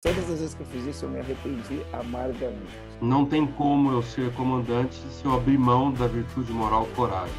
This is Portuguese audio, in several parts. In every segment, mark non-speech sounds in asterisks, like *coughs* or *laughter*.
Todas as vezes que eu fiz isso, eu me arrependi amargamente. Não tem como eu ser comandante se eu abrir mão da virtude moral coragem.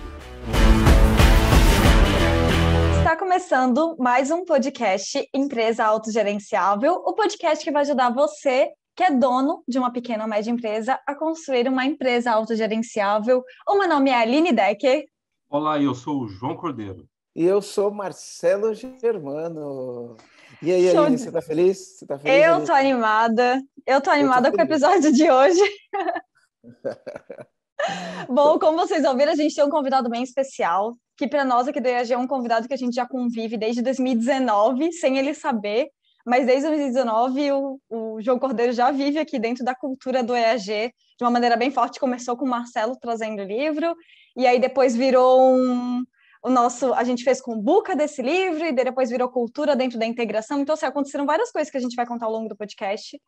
Está começando mais um podcast Empresa Autogerenciável, o podcast que vai ajudar você, que é dono de uma pequena ou média empresa, a construir uma empresa autogerenciável. O meu nome é Aline Decker. Olá, eu sou o João Cordeiro. E eu sou Marcelo Germano. E aí, Aline, você tá feliz? Você tá feliz? Eu tô animada. Eu tô animada eu tô com o episódio de hoje. *laughs* Bom, como vocês ouviram, a gente tem um convidado bem especial, que para nós aqui do EAG é um convidado que a gente já convive desde 2019, sem ele saber, mas desde 2019 o, o João Cordeiro já vive aqui dentro da cultura do EAG de uma maneira bem forte. Começou com o Marcelo trazendo o livro, e aí depois virou um, o nosso, a gente fez com o Buca desse livro e depois virou cultura dentro da integração. Então, assim, aconteceram várias coisas que a gente vai contar ao longo do podcast.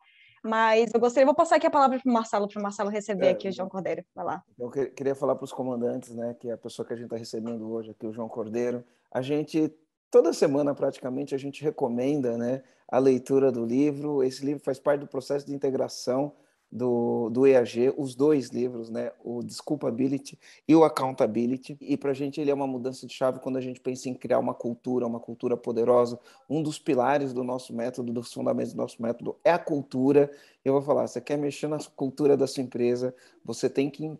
Mas eu gostaria, vou passar aqui a palavra para o Marcelo, para o Marcelo receber é, aqui o João Cordeiro. Vai lá. Eu queria falar para os comandantes, né, que é a pessoa que a gente está recebendo hoje aqui, o João Cordeiro. A gente, toda semana praticamente, a gente recomenda né, a leitura do livro. Esse livro faz parte do processo de integração do, do EAG, os dois livros, né, o Desculpability e o Accountability. E para a gente ele é uma mudança de chave quando a gente pensa em criar uma cultura, uma cultura poderosa. Um dos pilares do nosso método, dos fundamentos do nosso método é a cultura. Eu vou falar, você quer mexer na cultura da sua empresa, você tem que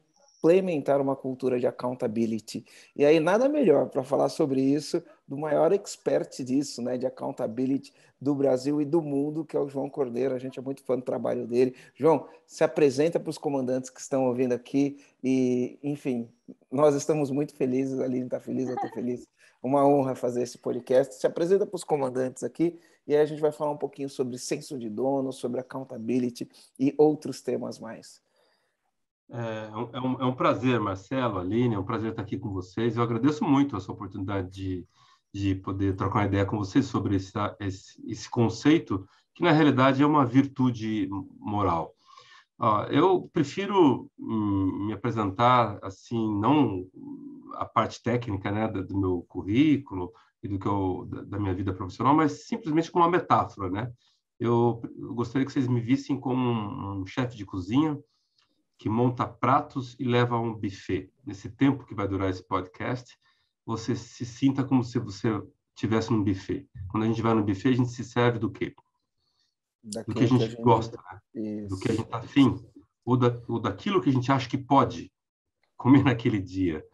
implementar uma cultura de accountability. E aí nada melhor para falar sobre isso do maior expert disso, né, de accountability do Brasil e do mundo, que é o João Cordeiro. A gente é muito fã do trabalho dele. João, se apresenta para os comandantes que estão ouvindo aqui e, enfim, nós estamos muito felizes, a Aline está feliz, eu estou feliz. Uma honra fazer esse podcast. Se apresenta para os comandantes aqui e aí a gente vai falar um pouquinho sobre senso de dono, sobre accountability e outros temas mais. É, é, um, é um prazer, Marcelo, Aline, é um prazer estar aqui com vocês. Eu agradeço muito essa oportunidade de, de poder trocar uma ideia com vocês sobre esse, esse, esse conceito, que na realidade é uma virtude moral. eu prefiro hum, me apresentar assim, não a parte técnica né, do meu currículo e do que eu, da minha vida profissional, mas simplesmente como uma metáfora, né? Eu, eu gostaria que vocês me vissem como um, um chefe de cozinha que monta pratos e leva a um buffet. Nesse tempo que vai durar esse podcast, você se sinta como se você tivesse num buffet. Quando a gente vai no buffet, a gente se serve do quê? Daquilo do que a gente, que a gente... gosta, né? do que a gente está afim, ou, da, ou daquilo que a gente acha que pode comer *laughs* naquele dia.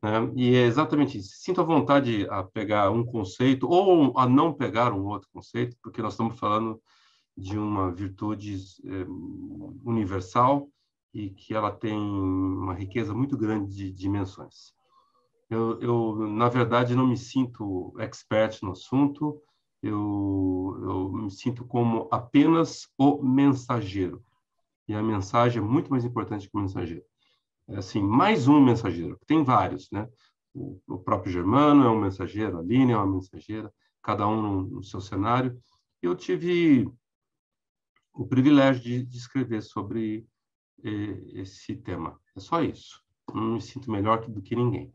Né? E é exatamente isso. Sinto a vontade a pegar um conceito ou a não pegar um outro conceito, porque nós estamos falando de uma virtude é, universal e que ela tem uma riqueza muito grande de dimensões. Eu, eu na verdade, não me sinto expert no assunto, eu, eu me sinto como apenas o mensageiro. E a mensagem é muito mais importante que o mensageiro. É assim, mais um mensageiro, tem vários, né? O, o próprio Germano é um mensageiro, a Aline é uma mensageira, cada um no, no seu cenário. Eu tive o privilégio de, de escrever sobre esse tema. É só isso. Não me sinto melhor do que ninguém.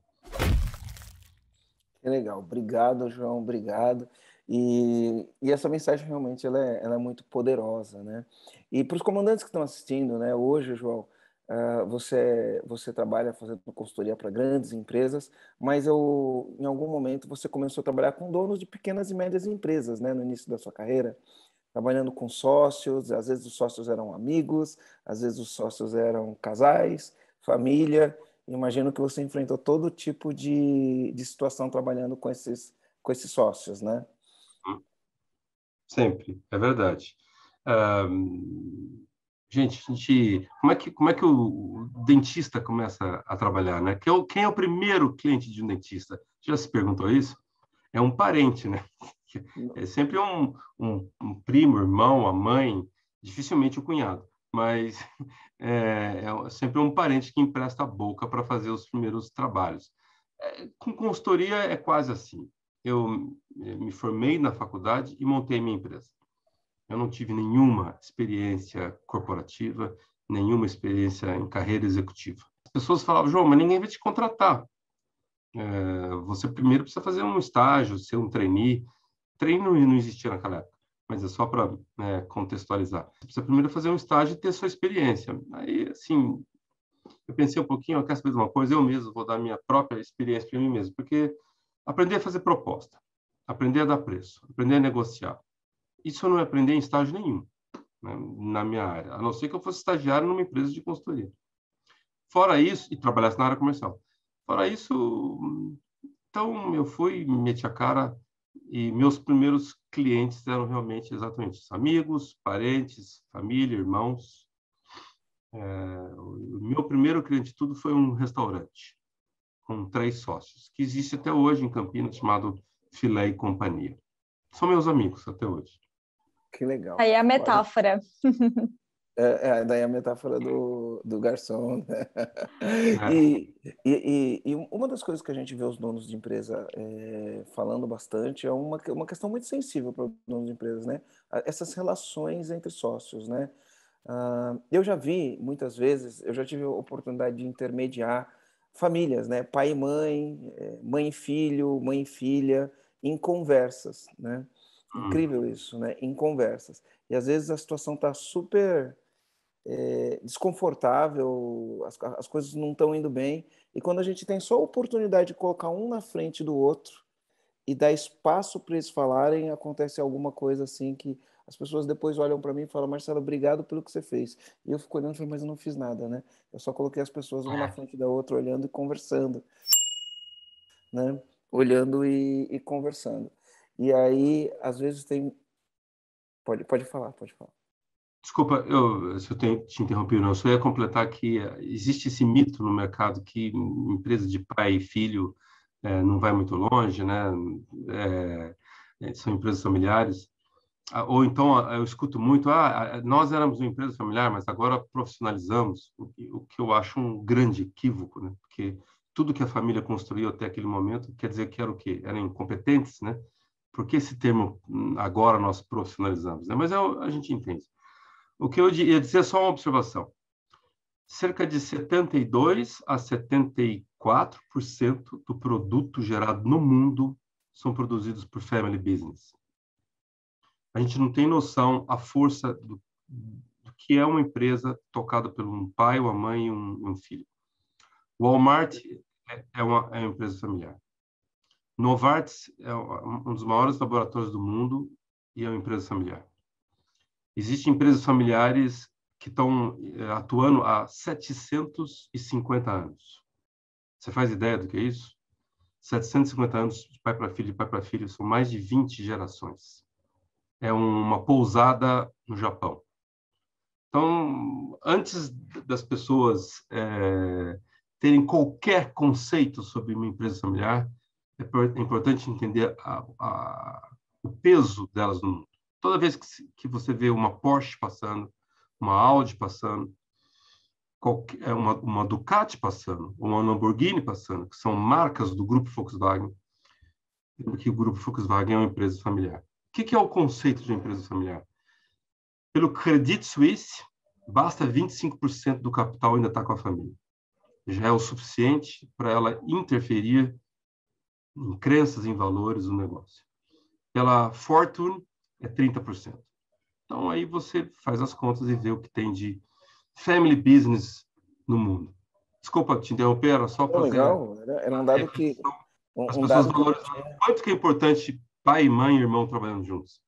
Que legal. Obrigado, João. Obrigado. E, e essa mensagem realmente ela é, ela é muito poderosa, né? E para os comandantes que estão assistindo, né? Hoje, João, uh, você você trabalha fazendo consultoria para grandes empresas, mas eu, em algum momento você começou a trabalhar com donos de pequenas e médias empresas, né? No início da sua carreira trabalhando com sócios, às vezes os sócios eram amigos, às vezes os sócios eram casais, família. Imagino que você enfrentou todo tipo de, de situação trabalhando com esses, com esses sócios, né? Sempre, é verdade. Um, gente, a gente, como é que como é que o dentista começa a trabalhar, né? Quem é o, quem é o primeiro cliente de um dentista? Já se perguntou isso? É um parente, né? É sempre um, um, um primo, irmão, a mãe, dificilmente o cunhado, mas *laughs* é, é, sempre um parente que empresta a boca para fazer os primeiros trabalhos. É, com consultoria é quase assim. Eu é, me formei na faculdade e montei minha empresa. Eu não tive nenhuma experiência corporativa, nenhuma experiência em carreira executiva. As pessoas falavam, João, mas ninguém vai te contratar. É, você primeiro precisa fazer um estágio, ser um trainee treino não existia naquela época. mas é só para né, contextualizar. Você precisa primeiro fazer um estágio e ter sua experiência. Aí, assim, eu pensei um pouquinho, eu quero saber de uma coisa, eu mesmo vou dar minha própria experiência para mim mesmo, porque aprender a fazer proposta, aprender a dar preço, aprender a negociar, isso eu não aprendi em estágio nenhum né, na minha área, a não ser que eu fosse estagiário numa empresa de consultoria. Fora isso, e trabalhasse na área comercial. Fora isso, então eu fui, meti a cara e meus primeiros clientes eram realmente exatamente isso, amigos, parentes, família, irmãos. É, o meu primeiro cliente tudo foi um restaurante com três sócios, que existe até hoje em Campinas, chamado Filé e Companhia. São meus amigos até hoje. Que legal. Aí é a metáfora. *laughs* É, é, daí a metáfora do, do garçom. Né? É. E, e, e, uma das coisas que a gente vê os donos de empresa é, falando bastante é uma, uma questão muito sensível para os donos de empresas, né? Essas relações entre sócios, né? Uh, eu já vi muitas vezes, eu já tive a oportunidade de intermediar famílias, né? Pai e mãe, é, mãe e filho, mãe e filha, em conversas, né? Hum. Incrível isso, né? Em conversas. E às vezes a situação está super é, desconfortável, as, as coisas não estão indo bem. E quando a gente tem só a oportunidade de colocar um na frente do outro e dar espaço para eles falarem, acontece alguma coisa assim que as pessoas depois olham para mim e falam, Marcelo, obrigado pelo que você fez. E eu fico olhando e falo, mas eu não fiz nada, né? Eu só coloquei as pessoas uma na é. frente da outra, olhando e conversando. Né? Olhando e, e conversando. E aí, às vezes tem... Pode, pode falar, pode falar. Desculpa, eu, se eu tenho, te interrompi, não. Eu só ia completar que eh, existe esse mito no mercado que empresa de pai e filho é, não vai muito longe, né? É, são empresas familiares. Ah, ou então eu escuto muito, ah, nós éramos uma empresa familiar, mas agora profissionalizamos, o que, o que eu acho um grande equívoco, né? Porque tudo que a família construiu até aquele momento quer dizer que era o quê? Eram incompetentes, né? Por que esse termo hum, agora nós profissionalizamos? Né? Mas é, a gente entende. O que eu ia dizer é só uma observação. Cerca de 72 a 74% do produto gerado no mundo são produzidos por family business. A gente não tem noção a força do, do que é uma empresa tocada por um pai, uma mãe e um, um filho. Walmart é, é uma, é uma empresa familiar. Novartis é um dos maiores laboratórios do mundo e é uma empresa familiar. Existem empresas familiares que estão eh, atuando há 750 anos. Você faz ideia do que é isso? 750 anos de pai para filho, de pai para filho, são mais de 20 gerações. É uma pousada no Japão. Então, antes das pessoas é, terem qualquer conceito sobre uma empresa familiar, é, é importante entender a, a, o peso delas no mundo. Toda vez que, você vê uma Porsche passando, uma Audi passando, qualquer, é uma, uma Ducati passando, uma Lamborghini passando, que são marcas do grupo Volkswagen, que o grupo Volkswagen é uma empresa familiar. O que, que é o conceito de uma empresa familiar? Pelo Credit Suisse, basta 25% do capital ainda estar tá com a família. Já é o suficiente para ela interferir em crenças, em valores do negócio. Pela Fortune, é 30%. Então, aí você faz as contas e vê o que tem de family business no mundo. Desculpa te interromper, era só para... Legal, era um dado que... Um, As pessoas valorizam quanto que é importante pai, mãe e irmão trabalhando juntos.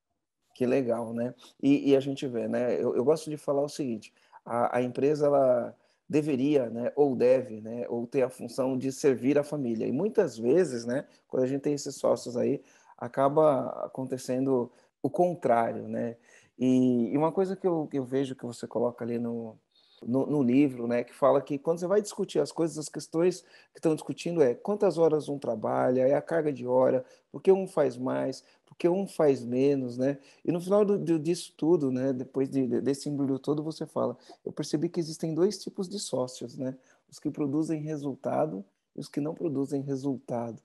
Que legal, né? E, e a gente vê, né? Eu, eu, gosto de falar o seguinte, a, a empresa, ela deveria, né, ou deve, né, ou ter a função de servir a família. E muitas vezes, né, quando a gente tem esses sócios aí, acaba acontecendo o contrário, né? E, e uma coisa que eu, eu, vejo que você coloca ali no, no, no, livro, né, que fala que quando você vai discutir as coisas, as questões que estão discutindo é quantas horas um trabalha, é a carga de hora, porque um faz mais, porque um faz menos, né? E no final do, do, disso tudo, né, depois de, desse embrulho todo, você fala, eu percebi que existem dois tipos de sócios, né? Os que produzem resultado e os que não produzem resultado.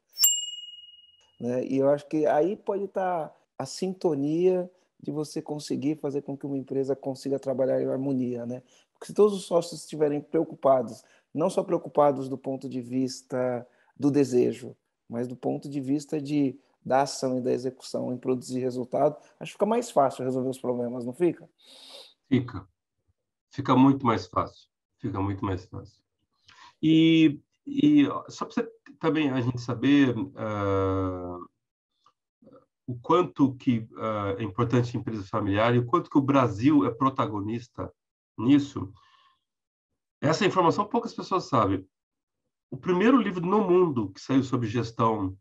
Né? E eu acho que aí pode estar tá a sintonia de você conseguir fazer com que uma empresa consiga trabalhar em harmonia, né? Porque se todos os sócios estiverem preocupados, não só preocupados do ponto de vista do desejo, mas do ponto de vista de da ação e da execução em produzir resultado, acho que fica mais fácil resolver os problemas, não fica? Fica. Fica muito mais fácil. Fica muito mais fácil. E, e só para também a gente saber uh, o quanto que uh, é importante a empresa familiar e o quanto que o Brasil é protagonista nisso, essa informação poucas pessoas sabem. O primeiro livro no mundo que saiu sobre gestão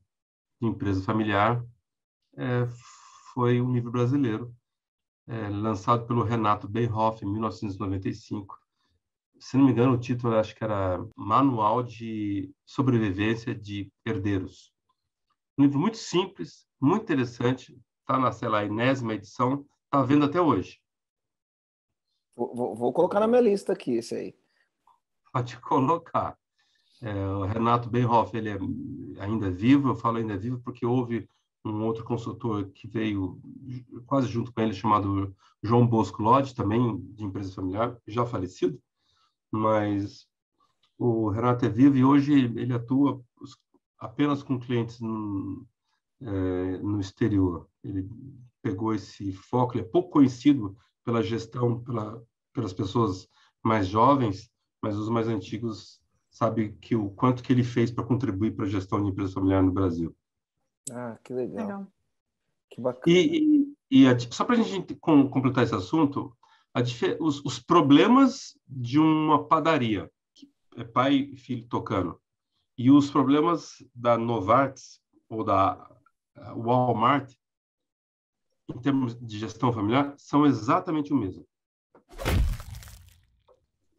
de empresa familiar é, foi um livro brasileiro, é, lançado pelo Renato Beyhoff em 1995. Se não me engano, o título acho que era Manual de Sobrevivência de Herdeiros. Um livro muito simples, muito interessante, está na, sei lá, enésima edição, está vendo até hoje. Vou, vou, vou, colocar na minha lista aqui esse aí. Pode colocar. É, o Renato Benhoff, ele é ainda vivo, eu falo ainda vivo porque houve um outro consultor que veio quase junto com ele, chamado João Bosco Lodge, também de empresa familiar, já falecido, mas o Renato é vivo e hoje ele atua apenas com clientes no, é, no exterior. Ele pegou esse foco, ele é pouco conhecido pela gestão, pela, pelas pessoas mais jovens, mas os mais antigos sabe que o quanto que ele fez para contribuir para a gestão de empresa familiar no Brasil. Ah, que legal. legal. Que bacana. E, e, e a, só para a gente com, completar esse assunto, a, os, os, problemas de uma padaria, que é pai e filho tocando, e os problemas da Novartis ou da Walmart, em termos de gestão familiar, são exatamente o mesmo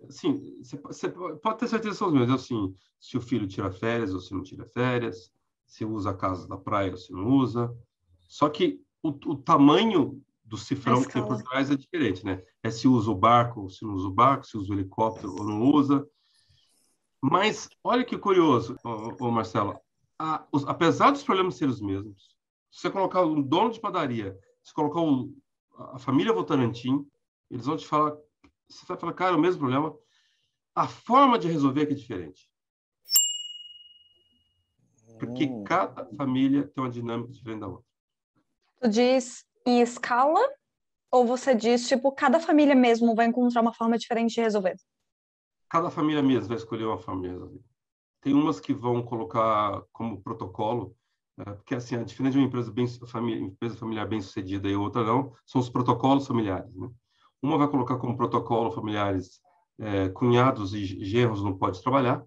assim, você pode ter certeza que são os mesmos. Assim, se o filho tira férias ou se não tira férias, se usa a casa da praia ou se não usa. Só que o, o tamanho do cifrão que tem por trás é diferente, né? É se usa o barco ou se não usa o barco, se usa o helicóptero ou não usa. Mas olha que curioso, ô, ô Marcelo. A, os, apesar dos problemas serem os mesmos, se você colocar um dono de padaria, se colocar o, a família Votarantim, eles vão te falar você vai falar, cara, o mesmo problema. A forma de resolver é que é diferente. Porque hum. cada família tem uma dinâmica diferente da outra. Tu diz em escala? Ou você diz, tipo, cada família mesmo vai encontrar uma forma diferente de resolver? Cada família mesmo vai escolher uma resolver. Tem umas que vão colocar como protocolo, né? porque assim, a diferença de uma empresa, bem, família, empresa familiar bem sucedida e outra não, são os protocolos familiares. Né? Uma vai colocar como protocolo familiares é, cunhados e genros não pode trabalhar.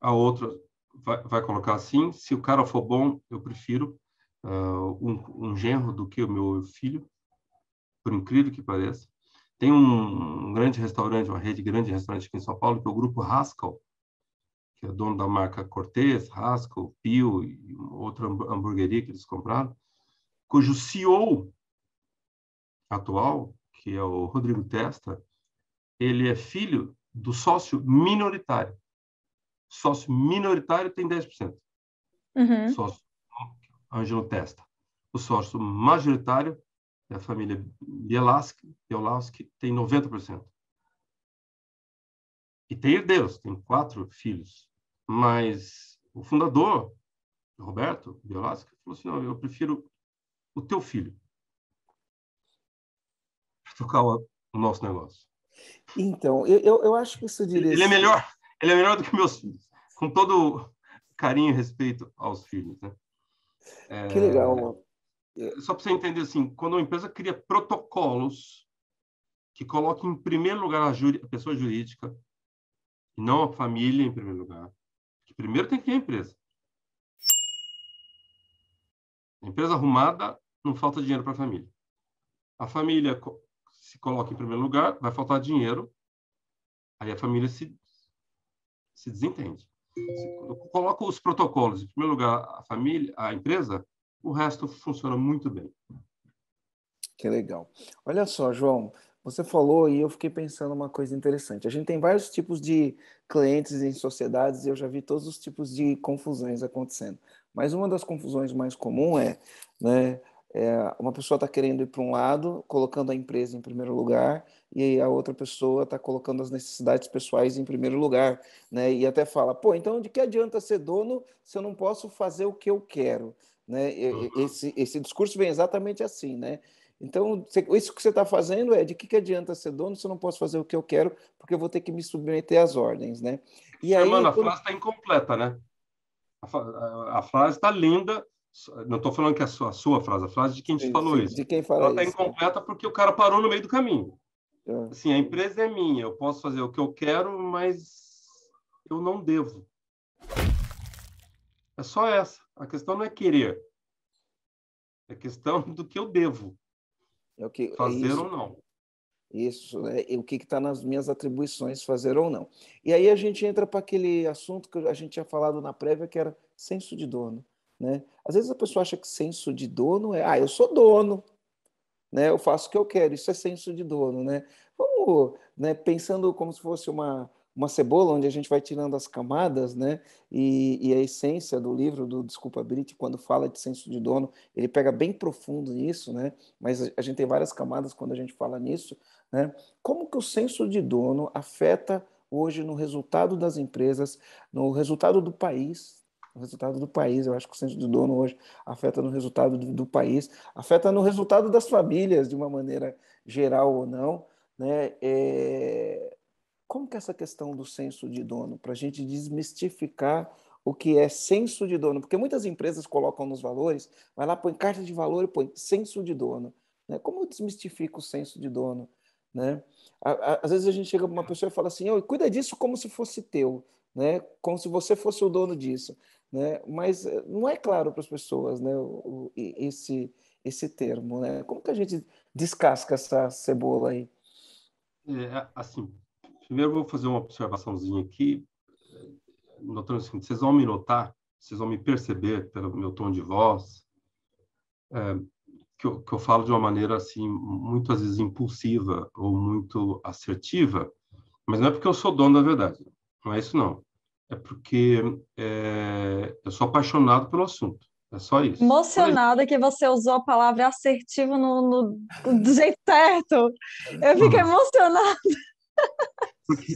A outra vai, vai, colocar assim: se o cara for bom, eu prefiro uh, um, um, genro do que o meu filho, por incrível que pareça. Tem um, um, grande restaurante, uma rede grande de restaurante aqui em São Paulo, que é o Grupo Haskell, que é dono da marca Cortez, Haskell, Pio e outra hamburgueria que eles compraram, cujo CEO atual que é o Rodrigo Testa, ele é filho do sócio minoritário. Sócio minoritário tem 10%. Uhum. Sócio Ângelo Testa. O sócio majoritário é a família Bielaski, Bielaski tem 90%. E tem herdeiros, tem quatro filhos. Mas o fundador, Roberto Bielaski, falou assim, não, eu prefiro o teu filho tocar o, o nosso negócio. Então, eu, eu acho que isso diria... Ele é melhor, ele é melhor do que meus filhos, com todo carinho e respeito aos filhos, né? É, que legal. Só para você entender assim, quando uma empresa cria protocolos que coloquem em primeiro lugar a, a pessoa jurídica e não a família em primeiro lugar, que primeiro tem que ter a empresa. A empresa arrumada não falta dinheiro para a família. A família se coloca em primeiro lugar, vai faltar dinheiro, aí a família se, se desentende. Se coloca os protocolos em primeiro lugar, a família, a empresa, o resto funciona muito bem. Que legal. Olha só, João, você falou e eu fiquei pensando uma coisa interessante. A gente tem vários tipos de clientes em sociedades e eu já vi todos os tipos de confusões acontecendo. Mas uma das confusões mais comuns é, né, é, uma pessoa está querendo ir para um lado, colocando a empresa em primeiro lugar, e a outra pessoa está colocando as necessidades pessoais em primeiro lugar, né? E até fala, pô, então de que adianta ser dono se eu não posso fazer o que eu quero? Né? Esse, esse discurso vem exatamente assim, né? Então, isso que você está fazendo é de que, que adianta ser dono se eu não posso fazer o que eu quero, porque eu vou ter que me submeter às ordens, né? E aí, Mano, a frase está incompleta, né? A, a frase está linda, não estou falando que é a sua, a sua, frase, a frase de quem te falou sim, isso. De quem fala Ela está incompleta porque o cara parou no meio do caminho. É. Assim, a empresa é minha, eu posso fazer o que eu quero, mas eu não devo. É só essa. A questão não é querer. É questão *laughs* do que eu devo. É que, é fazer é ou não. Isso, né? o que está nas minhas atribuições, fazer ou não. E aí a gente entra para aquele assunto que a gente tinha falado na prévia, que era senso de dono. Né? Às vezes a pessoa acha que senso de dono é, ah, eu sou dono, né? eu faço o que eu quero, isso é senso de dono. Né? Vamos né, pensando como se fosse uma, uma cebola onde a gente vai tirando as camadas, né? E, e, a essência do livro do Desculpa Brit, quando fala de senso de dono, ele pega bem profundo nisso, né? Mas a, gente tem várias camadas quando a gente fala nisso, né? Como que o senso de dono afeta hoje no resultado das empresas, no resultado do país, no resultado do país. Eu acho que o senso de dono hoje afeta no resultado do, do país, afeta no resultado das famílias de uma maneira geral ou não, né? É como que é essa questão do senso de dono, para a gente desmistificar o que é senso de dono? Porque muitas empresas colocam nos valores, vai lá, põe carta de valor e põe senso de dono. Né? Como eu desmistifico o senso de dono? Né? Às vezes a gente chega para uma pessoa e fala assim, oh, cuida disso como se fosse teu, né? como se você fosse o dono disso. Né? Mas eh, não é claro para as pessoas né? o, esse, esse termo. Né? Como que a gente descasca essa cebola aí? É, assim, Primeiro, vou fazer uma observaçãozinha aqui. Notando o seguinte, vocês vão me notar, vocês vão me perceber pelo meu tom de voz, é, que, eu, que eu falo de uma maneira, assim, muito, às vezes, impulsiva ou muito assertiva, mas não é porque eu sou dono da verdade. Não é isso, não. É porque é, eu sou apaixonado pelo assunto. É só isso. Emocionada que você usou a palavra assertivo no, no, do jeito certo. Eu hum. emocionada. Porque,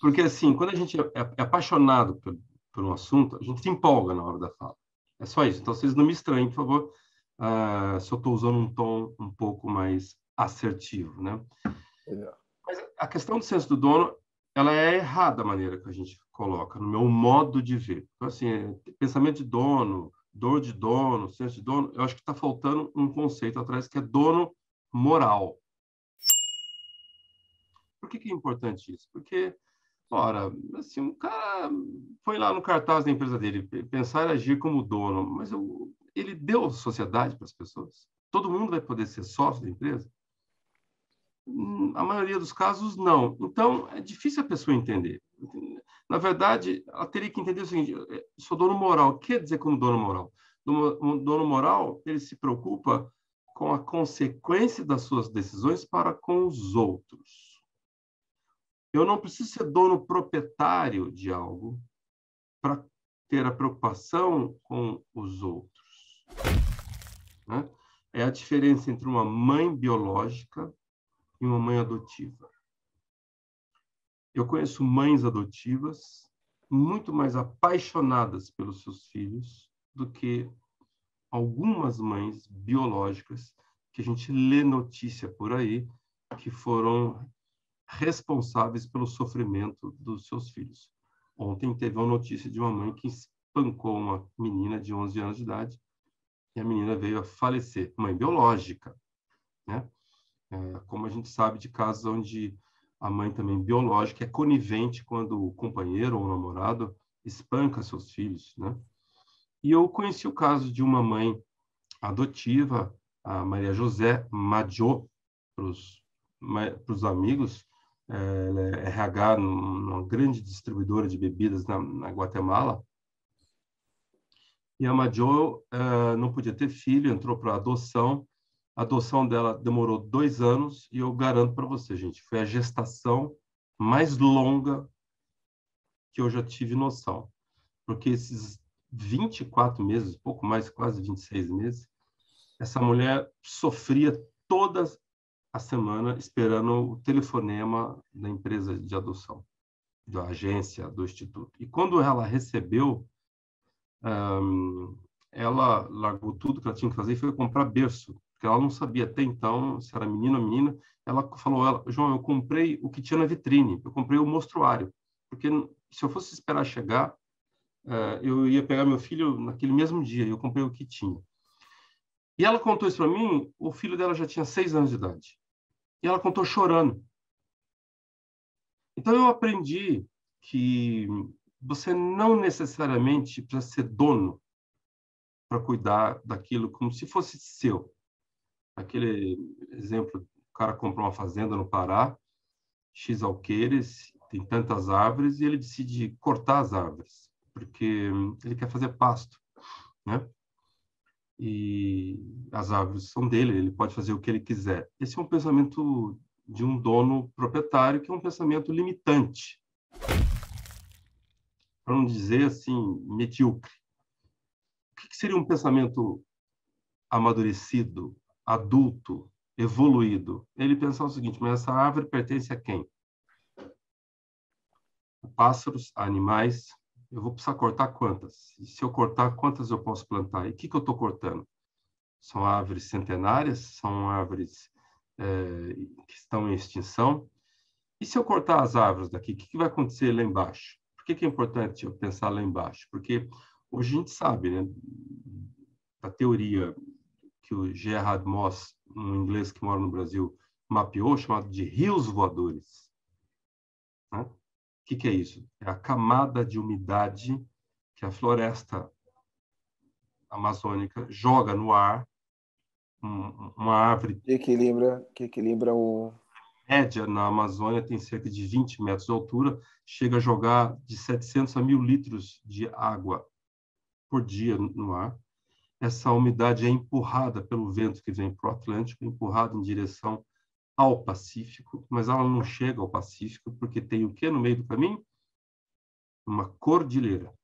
porque, assim, quando a gente é, é apaixonado por, por, um assunto, a gente se empolga na hora da fala. É só isso. Então, vocês não me estranhem, por favor, uh, se eu estou usando um tom um pouco mais assertivo, né? Mas a questão do senso do dono, ela é errada a maneira que a gente coloca, no meu modo de ver. Então, assim, pensamento de dono, dor de dono, senso de dono, eu acho que está faltando um conceito atrás que é dono moral. Por que, que é importante isso? Porque, ora, assim, um cara foi lá no cartaz da empresa dele, pensar e agir como dono, mas eu, ele deu sociedade para as pessoas? Todo mundo vai poder ser sócio da empresa? Hum, a maioria dos casos, não. Então, é difícil a pessoa entender. Na verdade, ela teria que entender o seguinte: sou dono moral. O que dizer como dono moral? Um dono moral, ele se preocupa com a consequência das suas decisões para com os outros. Eu não preciso ser dono proprietário de algo para ter a preocupação com os outros. Né? É a diferença entre uma mãe biológica e uma mãe adotiva. Eu conheço mães adotivas muito mais apaixonadas pelos seus filhos do que algumas mães biológicas que a gente lê notícia por aí que foram responsáveis pelo sofrimento dos seus filhos. Ontem teve uma notícia de uma mãe que espancou uma menina de 11 anos de idade e a menina veio a falecer, mãe biológica, né? É, como a gente sabe de casos onde a mãe também biológica é conivente quando o companheiro ou o namorado espanca seus filhos, né? E eu conheci o caso de uma mãe adotiva, a Maria José Majô, para os amigos, é RH numa grande distribuidora de bebidas na, na Guatemala. E a Majo uh, não podia ter filho, entrou para adoção. A adoção dela demorou dois anos e eu garanto para você, gente, foi a gestação mais longa que eu já tive noção. Porque esses 24 meses, pouco mais, quase 26 meses, essa mulher sofria todas a semana esperando o telefonema da empresa de adoção, da agência, do instituto. E quando ela recebeu um, ela largou tudo que ela tinha que fazer e foi comprar berço, porque ela não sabia até então se era menino ou menina. Ela falou, ela, João, eu comprei o que tinha na vitrine, eu comprei o mostruário, porque se eu fosse esperar chegar, uh, eu ia pegar meu filho naquele mesmo dia, eu comprei o que tinha. E ela contou isso para mim, o filho dela já tinha seis anos de idade. E ela contou chorando. Então eu aprendi que você não necessariamente precisa ser dono para cuidar daquilo como se fosse seu. Aquele exemplo, o cara comprou uma fazenda no Pará, X alqueires, tem tantas árvores, e ele decide cortar as árvores, porque ele quer fazer pasto, né? E as árvores são dele, ele pode fazer o que ele quiser. Esse é um pensamento de um dono proprietário, que é um pensamento limitante. Para não dizer assim, medíocre. O que seria um pensamento amadurecido, adulto, evoluído? Ele pensar o seguinte: mas essa árvore pertence a quem? Pássaros, animais. Eu vou precisar cortar quantas? E se eu cortar, quantas eu posso plantar? E o que, que eu estou cortando? São árvores centenárias? São árvores é, que estão em extinção? E se eu cortar as árvores daqui, o que, que vai acontecer lá embaixo? Por que, que é importante eu pensar lá embaixo? Porque Hoje a gente sabe, né, da teoria que o Gerhard Moss, um inglês que mora no Brasil, mapeou, chamado de rios voadores. Né? O que, que é isso? É a camada de umidade que a floresta amazônica joga no ar, uma árvore... Que equilibra, que equilibra o... média na Amazônia tem cerca de 20 metros de altura, chega a jogar de 700 a 1.000 litros de água por dia no ar. Essa umidade é empurrada pelo vento que vem para o Atlântico, empurrada em direção ao Pacífico, mas ela não chega ao Pacífico porque tem o que no meio do caminho? Uma cordilheira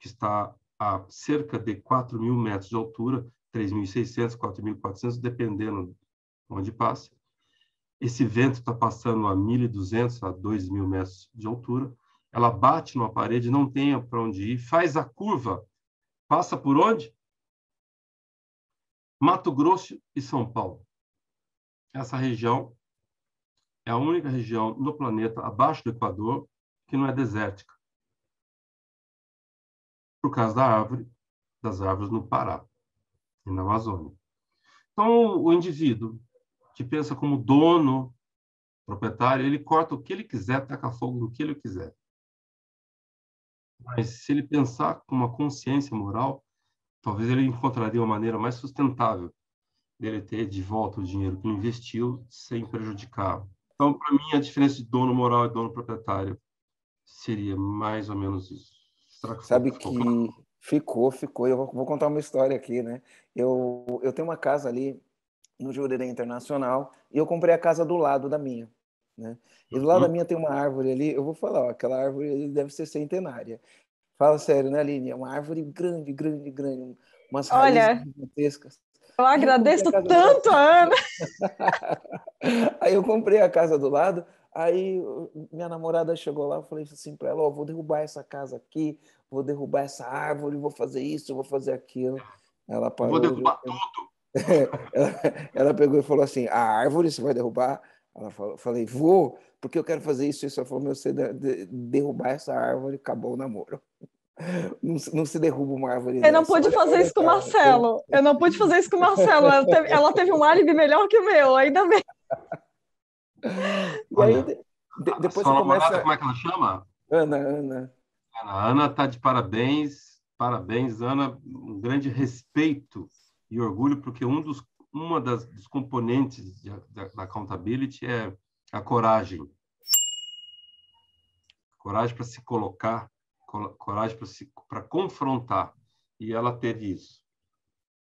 que está a cerca de 4 mil metros de altura, 3.600, 4.400, dependendo onde passa. Esse vento está passando a 1.200 a 2.000 metros de altura. Ela bate numa parede, não tem para onde ir, faz a curva Passa por onde? Mato Grosso e São Paulo. Essa região é a única região no planeta abaixo do Equador que não é desértica. Por causa da árvore, das árvores no Pará e na Amazônia. Então, o indivíduo que pensa como dono, proprietário, ele corta o que ele quiser, taca fogo no que ele quiser. Mas se ele pensar com uma consciência moral, talvez ele encontraria uma maneira mais sustentável dele ter de volta o dinheiro que ele investiu sem prejudicar. Então, para mim, a diferença de dono moral e dono proprietário seria mais ou menos isso. Que Sabe que ficou, ficou. Eu vou contar uma história aqui, né? Eu, eu tenho uma casa ali no Jurerê Internacional e eu comprei a casa do lado da minha. Né? E do lado uhum. da minha tem uma árvore ali, eu vou falar, ó, aquela árvore ali deve ser centenária. Fala sério, né, Aline? É uma árvore grande, grande, grande, umas Olha, raízes gigantescas. Eu agradeço a tanto a Ana. *laughs* aí eu comprei a casa do lado, aí minha namorada chegou lá, eu falei assim para ela, ó, oh, vou derrubar essa casa aqui, vou derrubar essa árvore, vou fazer isso, vou fazer aquilo. Ela parou. Vou derrubar tudo. *laughs* ela, ela pegou e falou assim: a árvore você vai derrubar? Ela falou, falei, vou, porque eu quero fazer isso. E só falou, meu, você de, derrubar essa árvore, acabou o namoro. Não, não se derruba uma árvore. Eu não pude fazer isso com o Marcelo. Eu não pude fazer isso com o Marcelo. Ela teve, ela teve um álibi melhor que o meu, ainda bem. E aí, de, depois você começa... Como é que ela chama? Ana, Ana. Ana, Ana está de parabéns. Parabéns, Ana. Um grande respeito e orgulho, porque um dos uma das dos componentes de, da, da accountability é a coragem. Coragem para se colocar, coragem para se para confrontar. E ela teve isso.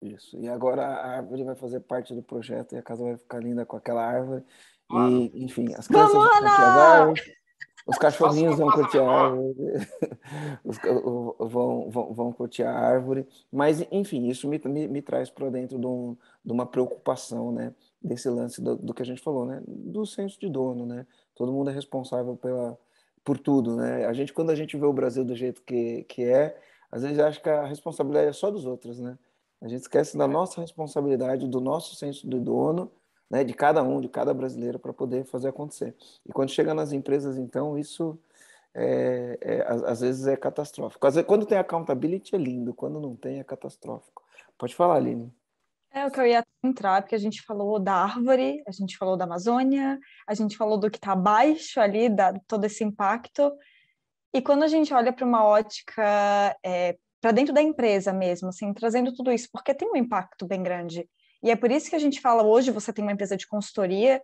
Isso. E agora a árvore vai fazer parte do projeto e a casa vai ficar linda com aquela árvore. E, enfim, as crianças Vamos, vão curtir as árvores, os cachorrinhos vão curtir a árvore, *laughs* vão, vão, vão curtir a árvore. Mas, enfim, isso me, me, me traz para dentro de um, de uma preocupação, né? Desse lance do, do, que a gente falou, né? Do senso de dono, né? Todo mundo é responsável pela, por tudo, né? A gente, quando a gente vê o Brasil do jeito que, que é, Às vezes acha que a responsabilidade é só dos outros, né? A gente esquece da nossa responsabilidade, do nosso senso do dono, né, de cada um, de cada brasileiro, para poder fazer acontecer. E quando chega nas empresas, então, isso é, é, às, vezes é catastrófico. Às vezes, quando tem accountability é lindo, quando não tem é catastrófico. Pode falar, Aline. É o que eu ia entrar, porque a gente falou da árvore, a gente falou da Amazônia, a gente falou do que está abaixo ali, da todo esse impacto. E quando a gente olha para uma ótica é, para dentro da empresa mesmo, assim, trazendo tudo isso, porque tem um impacto bem grande. E é por isso que a gente fala hoje, você tem uma empresa de consultoria,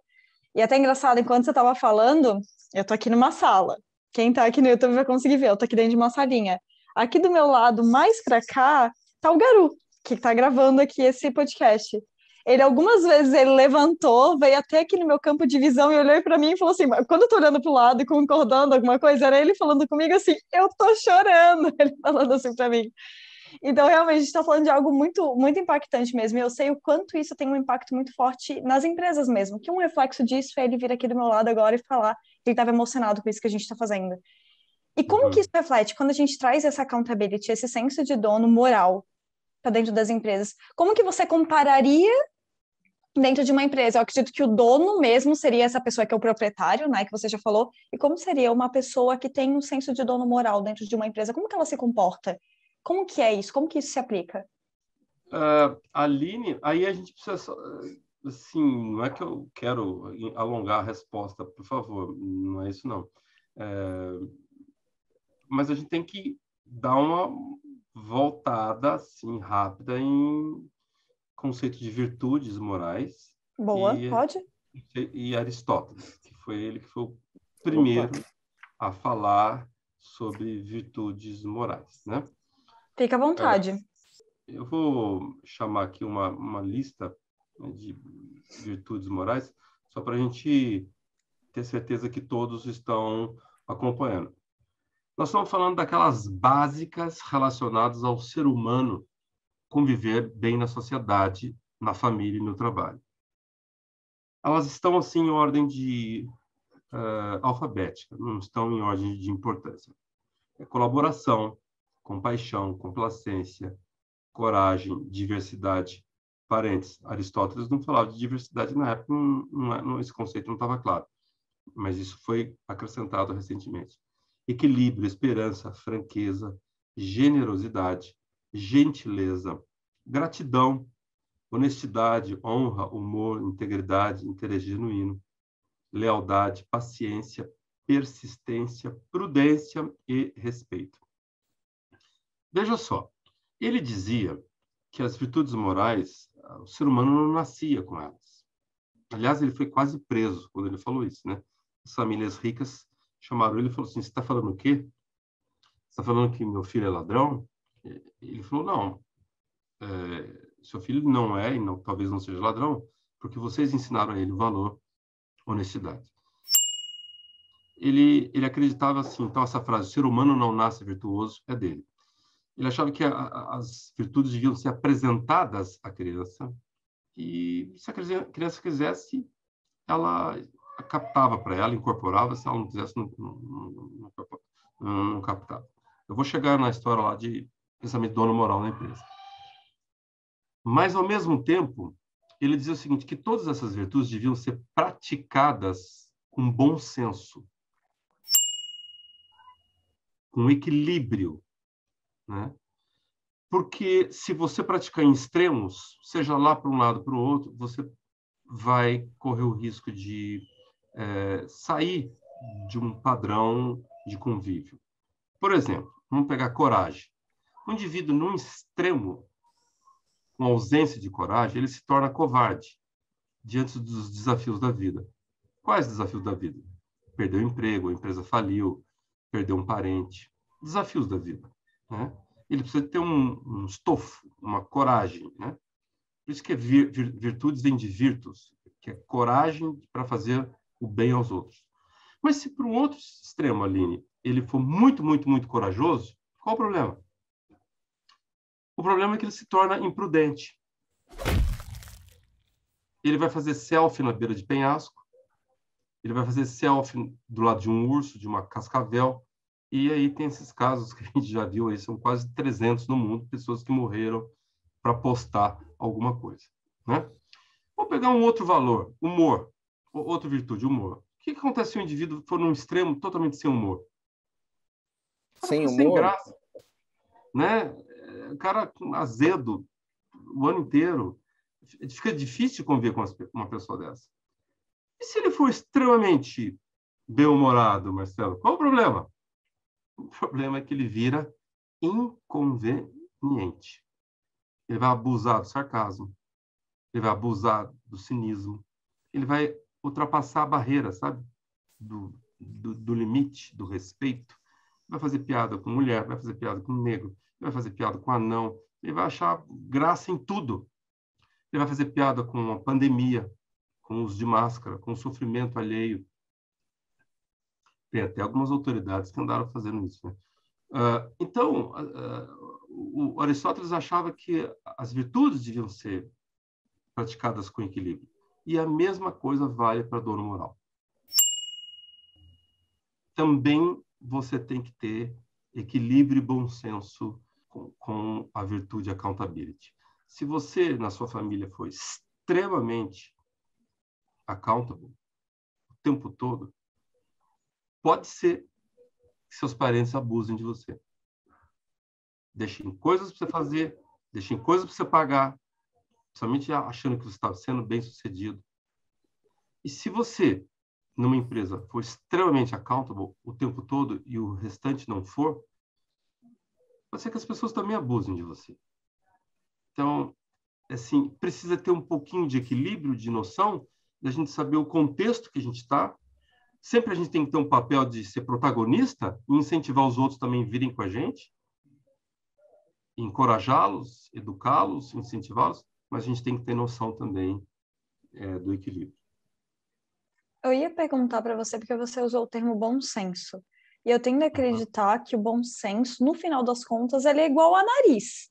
e é até engraçado, enquanto você estava falando, eu estou aqui numa sala. Quem está aqui no YouTube vai conseguir ver, eu estou aqui dentro de uma salinha. Aqui do meu lado, mais para cá, tá o Garu, que está gravando aqui esse podcast. Ele algumas vezes ele levantou, veio até aqui no meu campo de visão e olhou para mim e falou assim: quando eu tô olhando para o lado e concordando alguma coisa, era ele falando comigo assim: eu tô chorando, *laughs* ele falando assim para mim. Então, realmente, a gente está falando de algo muito, muito impactante mesmo. E eu sei o quanto isso tem um impacto muito forte nas empresas mesmo. Que um reflexo disso é ele vir aqui do meu lado agora e falar que ele estava emocionado com isso que a gente está fazendo. E como uhum. que isso reflete quando a gente traz essa accountability, esse senso de dono moral para dentro das empresas? Como que você compararia dentro de uma empresa. Eu acredito que o dono mesmo seria essa pessoa que é o proprietário, né, que você já falou. E como seria uma pessoa que tem um senso de dono moral dentro de uma empresa? Como que ela se comporta? Como que é isso? Como que isso se aplica? Uh, Aline, aí a gente precisa, assim, não é que eu quero alongar a resposta, por favor, não é isso não. É, mas a gente tem que dar uma voltada, assim, rápida em conceito de virtudes morais. Boa, e, pode. E Aristóteles, que foi ele que foi o primeiro Opa. a falar sobre virtudes morais, né? Fica à vontade. É, eu vou chamar aqui uma, uma lista né, de virtudes morais, só para a gente ter certeza que todos estão acompanhando. Nós estamos falando daquelas básicas relacionadas ao ser humano conviver bem na sociedade, na família e no trabalho. Elas estão, assim, em ordem de uh, alfabética, não estão em ordem de importância. É colaboração, compaixão, complacência, coragem, diversidade. Parentes, Aristóteles não falava de diversidade na época, não, não, não, esse conceito não estava claro, mas isso foi acrescentado recentemente. Equilíbrio, esperança, franqueza, generosidade, gentileza, gratidão, honestidade, honra, humor, integridade, interesse genuíno, lealdade, paciência, persistência, prudência e respeito. Veja só, ele dizia que as virtudes morais, o ser humano não nascia com elas. Aliás, ele foi quase preso quando ele falou isso, né? As famílias ricas chamaram ele e falou assim: "Você está falando o quê? Você está falando que meu filho é ladrão?" Ele falou: não, é, seu filho não é e não, talvez não seja ladrão, porque vocês ensinaram a ele o valor, honestidade. Ele, ele acreditava assim, então essa frase, ser humano não nasce virtuoso, é dele. Ele achava que a, as virtudes deviam ser apresentadas à criança e se a criança quisesse, ela captava para ela, incorporava, se ela não quisesse, não, não, não, não captava. Eu vou chegar na história lá de pensamento dono moral na empresa. Mas, ao mesmo tempo, ele dizia o seguinte, que todas essas virtudes deviam ser praticadas com bom senso, com equilíbrio, né? Porque se você praticar em extremos, seja lá para um lado para o outro, você vai correr o risco de é, sair de um padrão de convívio. Por exemplo, vamos pegar coragem. O indivíduo, num extremo, com ausência de coragem, ele se torna covarde diante dos desafios da vida. Quais desafios da vida? Perdeu o emprego, a empresa faliu, perdeu um parente. Desafios da vida. Né? Ele precisa ter um, um estofo, uma coragem. Né? Por isso que é vir, vir, virtudes vem de virtus, que é coragem para fazer o bem aos outros. Mas se para um outro extremo, Aline, ele for muito, muito, muito corajoso, qual o problema? O problema é que ele se torna imprudente. Ele vai fazer selfie na beira de penhasco, ele vai fazer selfie do lado de um urso, de uma cascavel, E aí tem esses casos que a gente já viu aí, são quase 300 no mundo, pessoas que morreram para postar alguma coisa, né? Vamos pegar um outro valor, humor, outra virtude, humor. O que, que acontece se o indivíduo for num extremo totalmente sem humor? Sem humor? Sem graça, né? O cara azedo o ano inteiro, fica difícil conviver com uma pessoa dessa. E se ele for extremamente bem-humorado, Marcelo, qual o problema? O problema é que ele vira inconveniente. Ele vai abusar do sarcasmo, ele vai abusar do cinismo, ele vai ultrapassar a barreira, sabe? Do, do, do limite, do respeito. Vai fazer piada com mulher, vai fazer piada com negro, vai fazer piada com anão, ele vai achar graça em tudo. Ele vai fazer piada com a pandemia, com o uso de máscara, com o sofrimento alheio, tem até algumas autoridades que andaram fazendo isso. Né? Uh, então, uh, o Aristóteles achava que as virtudes deviam ser praticadas com equilíbrio. E a mesma coisa vale para dor moral. Também você tem que ter equilíbrio e bom senso com, com a virtude accountability. Se você, na sua família, for extremamente accountable o tempo todo, pode ser que seus parentes abusem de você. Deixem coisas para você fazer, deixem coisas para você pagar, somente achando que você está sendo bem sucedido. E se você, numa empresa, for extremamente accountable o tempo todo e o restante não for, pode ser que as pessoas também abusem de você. Então, assim, precisa ter um pouquinho de equilíbrio, de noção, da gente saber o contexto que a gente está, sempre a gente tem que ter um papel de ser protagonista e incentivar os outros também virem com a gente, encorajá-los, educá-los, incentivá-los, mas a gente tem que ter noção também é, do equilíbrio. Eu ia perguntar para você porque você usou o termo bom senso. E eu tendo a acreditar que o bom senso, no final das contas, ele é igual a nariz.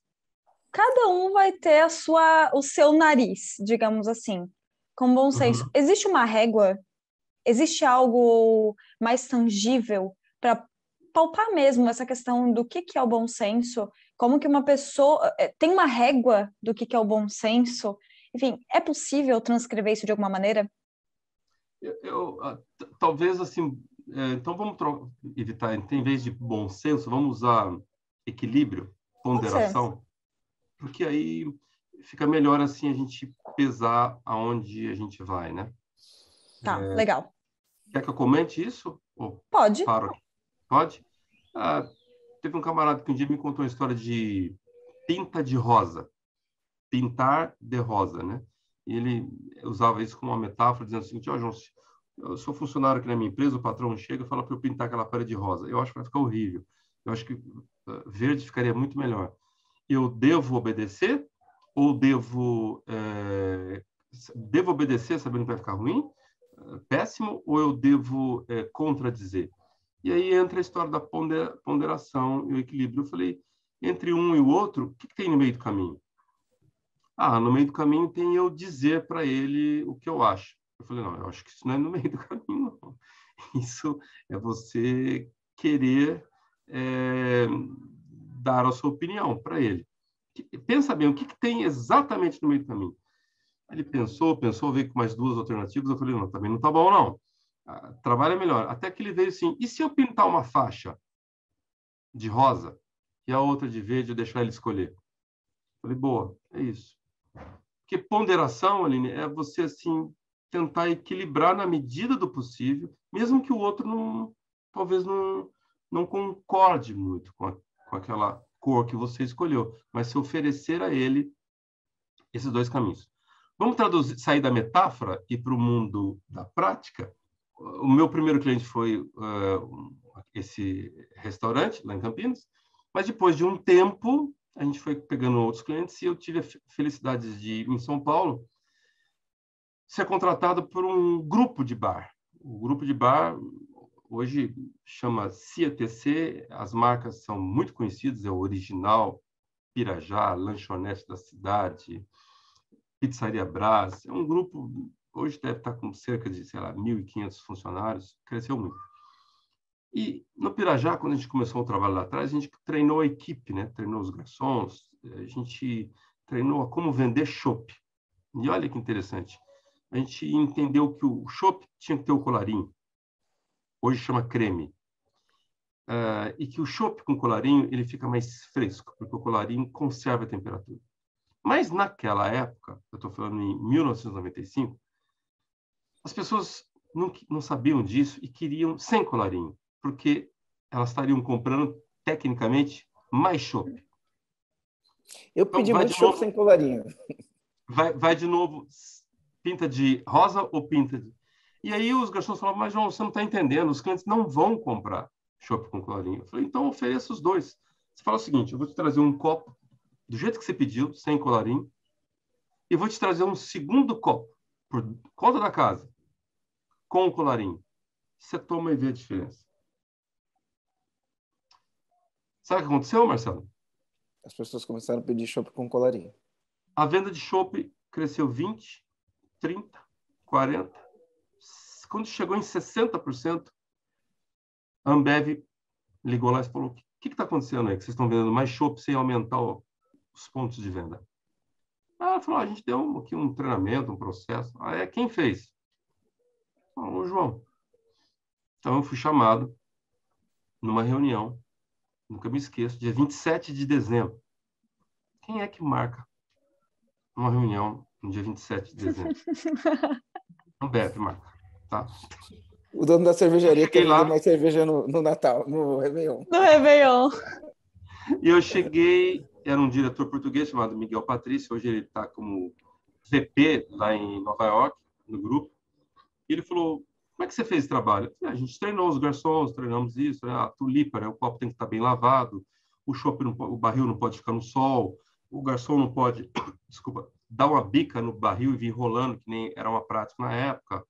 Cada um vai ter a sua, o seu nariz, digamos assim, com bom senso. Uhum. Existe uma régua existe algo mais tangível para palpar mesmo essa questão do que, que é o bom senso, como que uma pessoa eh, tem uma régua do que, que é o bom senso, enfim, é possível transcrever isso de alguma maneira? Eu, eu ah, talvez assim, é, então vamos evitar, em vez de bom senso, vamos usar equilíbrio, ponderação, porque aí fica melhor assim a gente pesar aonde a gente vai, né? Tá, é, legal. Quer que eu comente isso? Ou Pode. Paro? Pode? Ah, teve um camarada que um dia me contou uma história de pinta de rosa. Pintar de rosa, né? E ele usava isso como uma metáfora, dizendo o seguinte, ó, João, eu sou funcionário aqui na minha empresa, o patrão chega e fala para eu pintar aquela parede de rosa. Eu acho que vai ficar horrível. Eu acho que uh, verde ficaria muito melhor. Eu devo obedecer ou devo é, devo obedecer sabendo que vai ficar ruim? péssimo ou eu devo é, contradizer? E aí entra a história da ponderação e o equilíbrio. Eu falei, entre um e o outro, o que, que tem no meio do caminho? Ah, no meio do caminho tem eu dizer para ele o que eu acho. Eu falei, não, eu acho que isso não é no meio do *laughs* caminho, não. Isso é você querer é, dar a sua opinião para ele. Pensa bem, o que, que tem exatamente no meio do caminho? Ele pensou, pensou, veio com mais duas alternativas. Eu falei, não, também não tá bom, não. Ah, trabalha melhor. Até que ele veio assim, e se eu pintar uma faixa de rosa e a outra de verde eu deixar ele escolher? Falei, boa, é isso. Porque ponderação, Aline, é você, assim, tentar equilibrar na medida do possível, mesmo que o outro não, talvez não, não concorde muito com, a, com aquela cor que você escolheu, mas se oferecer a ele esses dois caminhos. Vamos traduzir, sair da metáfora e para o mundo da prática. O meu primeiro cliente foi uh, esse restaurante lá em Campinas, mas depois de um tempo a gente foi pegando outros clientes e eu tive a felicidade de, em São Paulo, ser contratado por um grupo de bar. O grupo de bar hoje chama CATC, as marcas são muito conhecidas, é o Original, Pirajá, Lanchonete da Cidade, Pizzaria Brás, é um grupo, hoje deve estar com cerca de, sei lá, 1.500 funcionários, cresceu muito. E no Pirajá, quando a gente começou o trabalho lá atrás, a gente treinou a equipe, né? Treinou os garçons, a gente treinou a como vender chopp. E olha que interessante. A gente entendeu que o chopp tinha que ter o colarinho. Hoje chama creme. Uh, e que o chopp com colarinho ele fica mais fresco, porque o colarinho conserva a temperatura. Mas naquela época, eu estou falando em 1995, as pessoas não, não sabiam disso e queriam sem colarinho, porque elas estariam comprando, tecnicamente, mais chopp. Eu então, pedi muito chopp sem colarinho. Vai, vai de novo, pinta de rosa ou pinta de... E aí os garçons falavam, mas João, você não está entendendo, os clientes não vão comprar chopp com colarinho. Eu falei, então ofereça os dois. Você fala o seguinte, eu vou te trazer um copo do jeito que você pediu, sem colarinho, e vou te trazer um segundo copo por conta da casa, com o colarinho. Você toma e vê a diferença. Sabe o que aconteceu, Marcelo? As pessoas começaram a pedir chopp com colarinho. A venda de chopp cresceu 20, 30, 40. Quando chegou em 60%, a Ambev ligou lá e falou: o que está acontecendo aí? Que vocês estão vendendo mais chopp sem aumentar os pontos de venda? Ela falou: a gente deu aqui um treinamento, um processo. Ah, é? Quem fez? João. Então eu fui chamado numa reunião, nunca me esqueço, dia 27 de dezembro. Quem é que marca uma reunião no dia 27 de dezembro? *laughs* Ambev marca, tá? O dono da cervejaria quer lá mais cerveja no, no, Natal, no Réveillon. No Réveillon. E eu cheguei, era um diretor português chamado Miguel Patrício, hoje ele está como VP lá em Nova York, no grupo. Ele falou, como é que você fez esse trabalho? Falei, ah, a gente treinou os garçons, treinamos isso, né? a tulipa, né? o copo tem que estar bem lavado, o chopp, o barril não pode ficar no sol, o garçom não pode, *coughs* desculpa, dar uma bica no barril e vir rolando, que nem era uma prática na época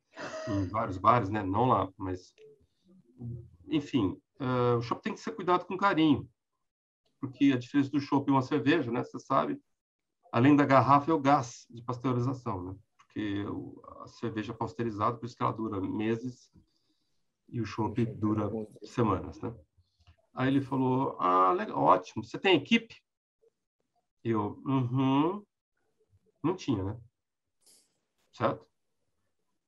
em vários bares, né? Não lá, mas enfim, uh, o chopp tem que ser cuidado com carinho, porque a diferença do chopp e uma cerveja, né? Você sabe, além da garrafa é o gás de pasteurização, né? Porque a cerveja é pasteurizada, por isso que ela dura meses e o chopp dura semanas, né? Aí ele falou: Ah, legal, ótimo. Você tem equipe? Eu, uhum. Não tinha, né? Certo?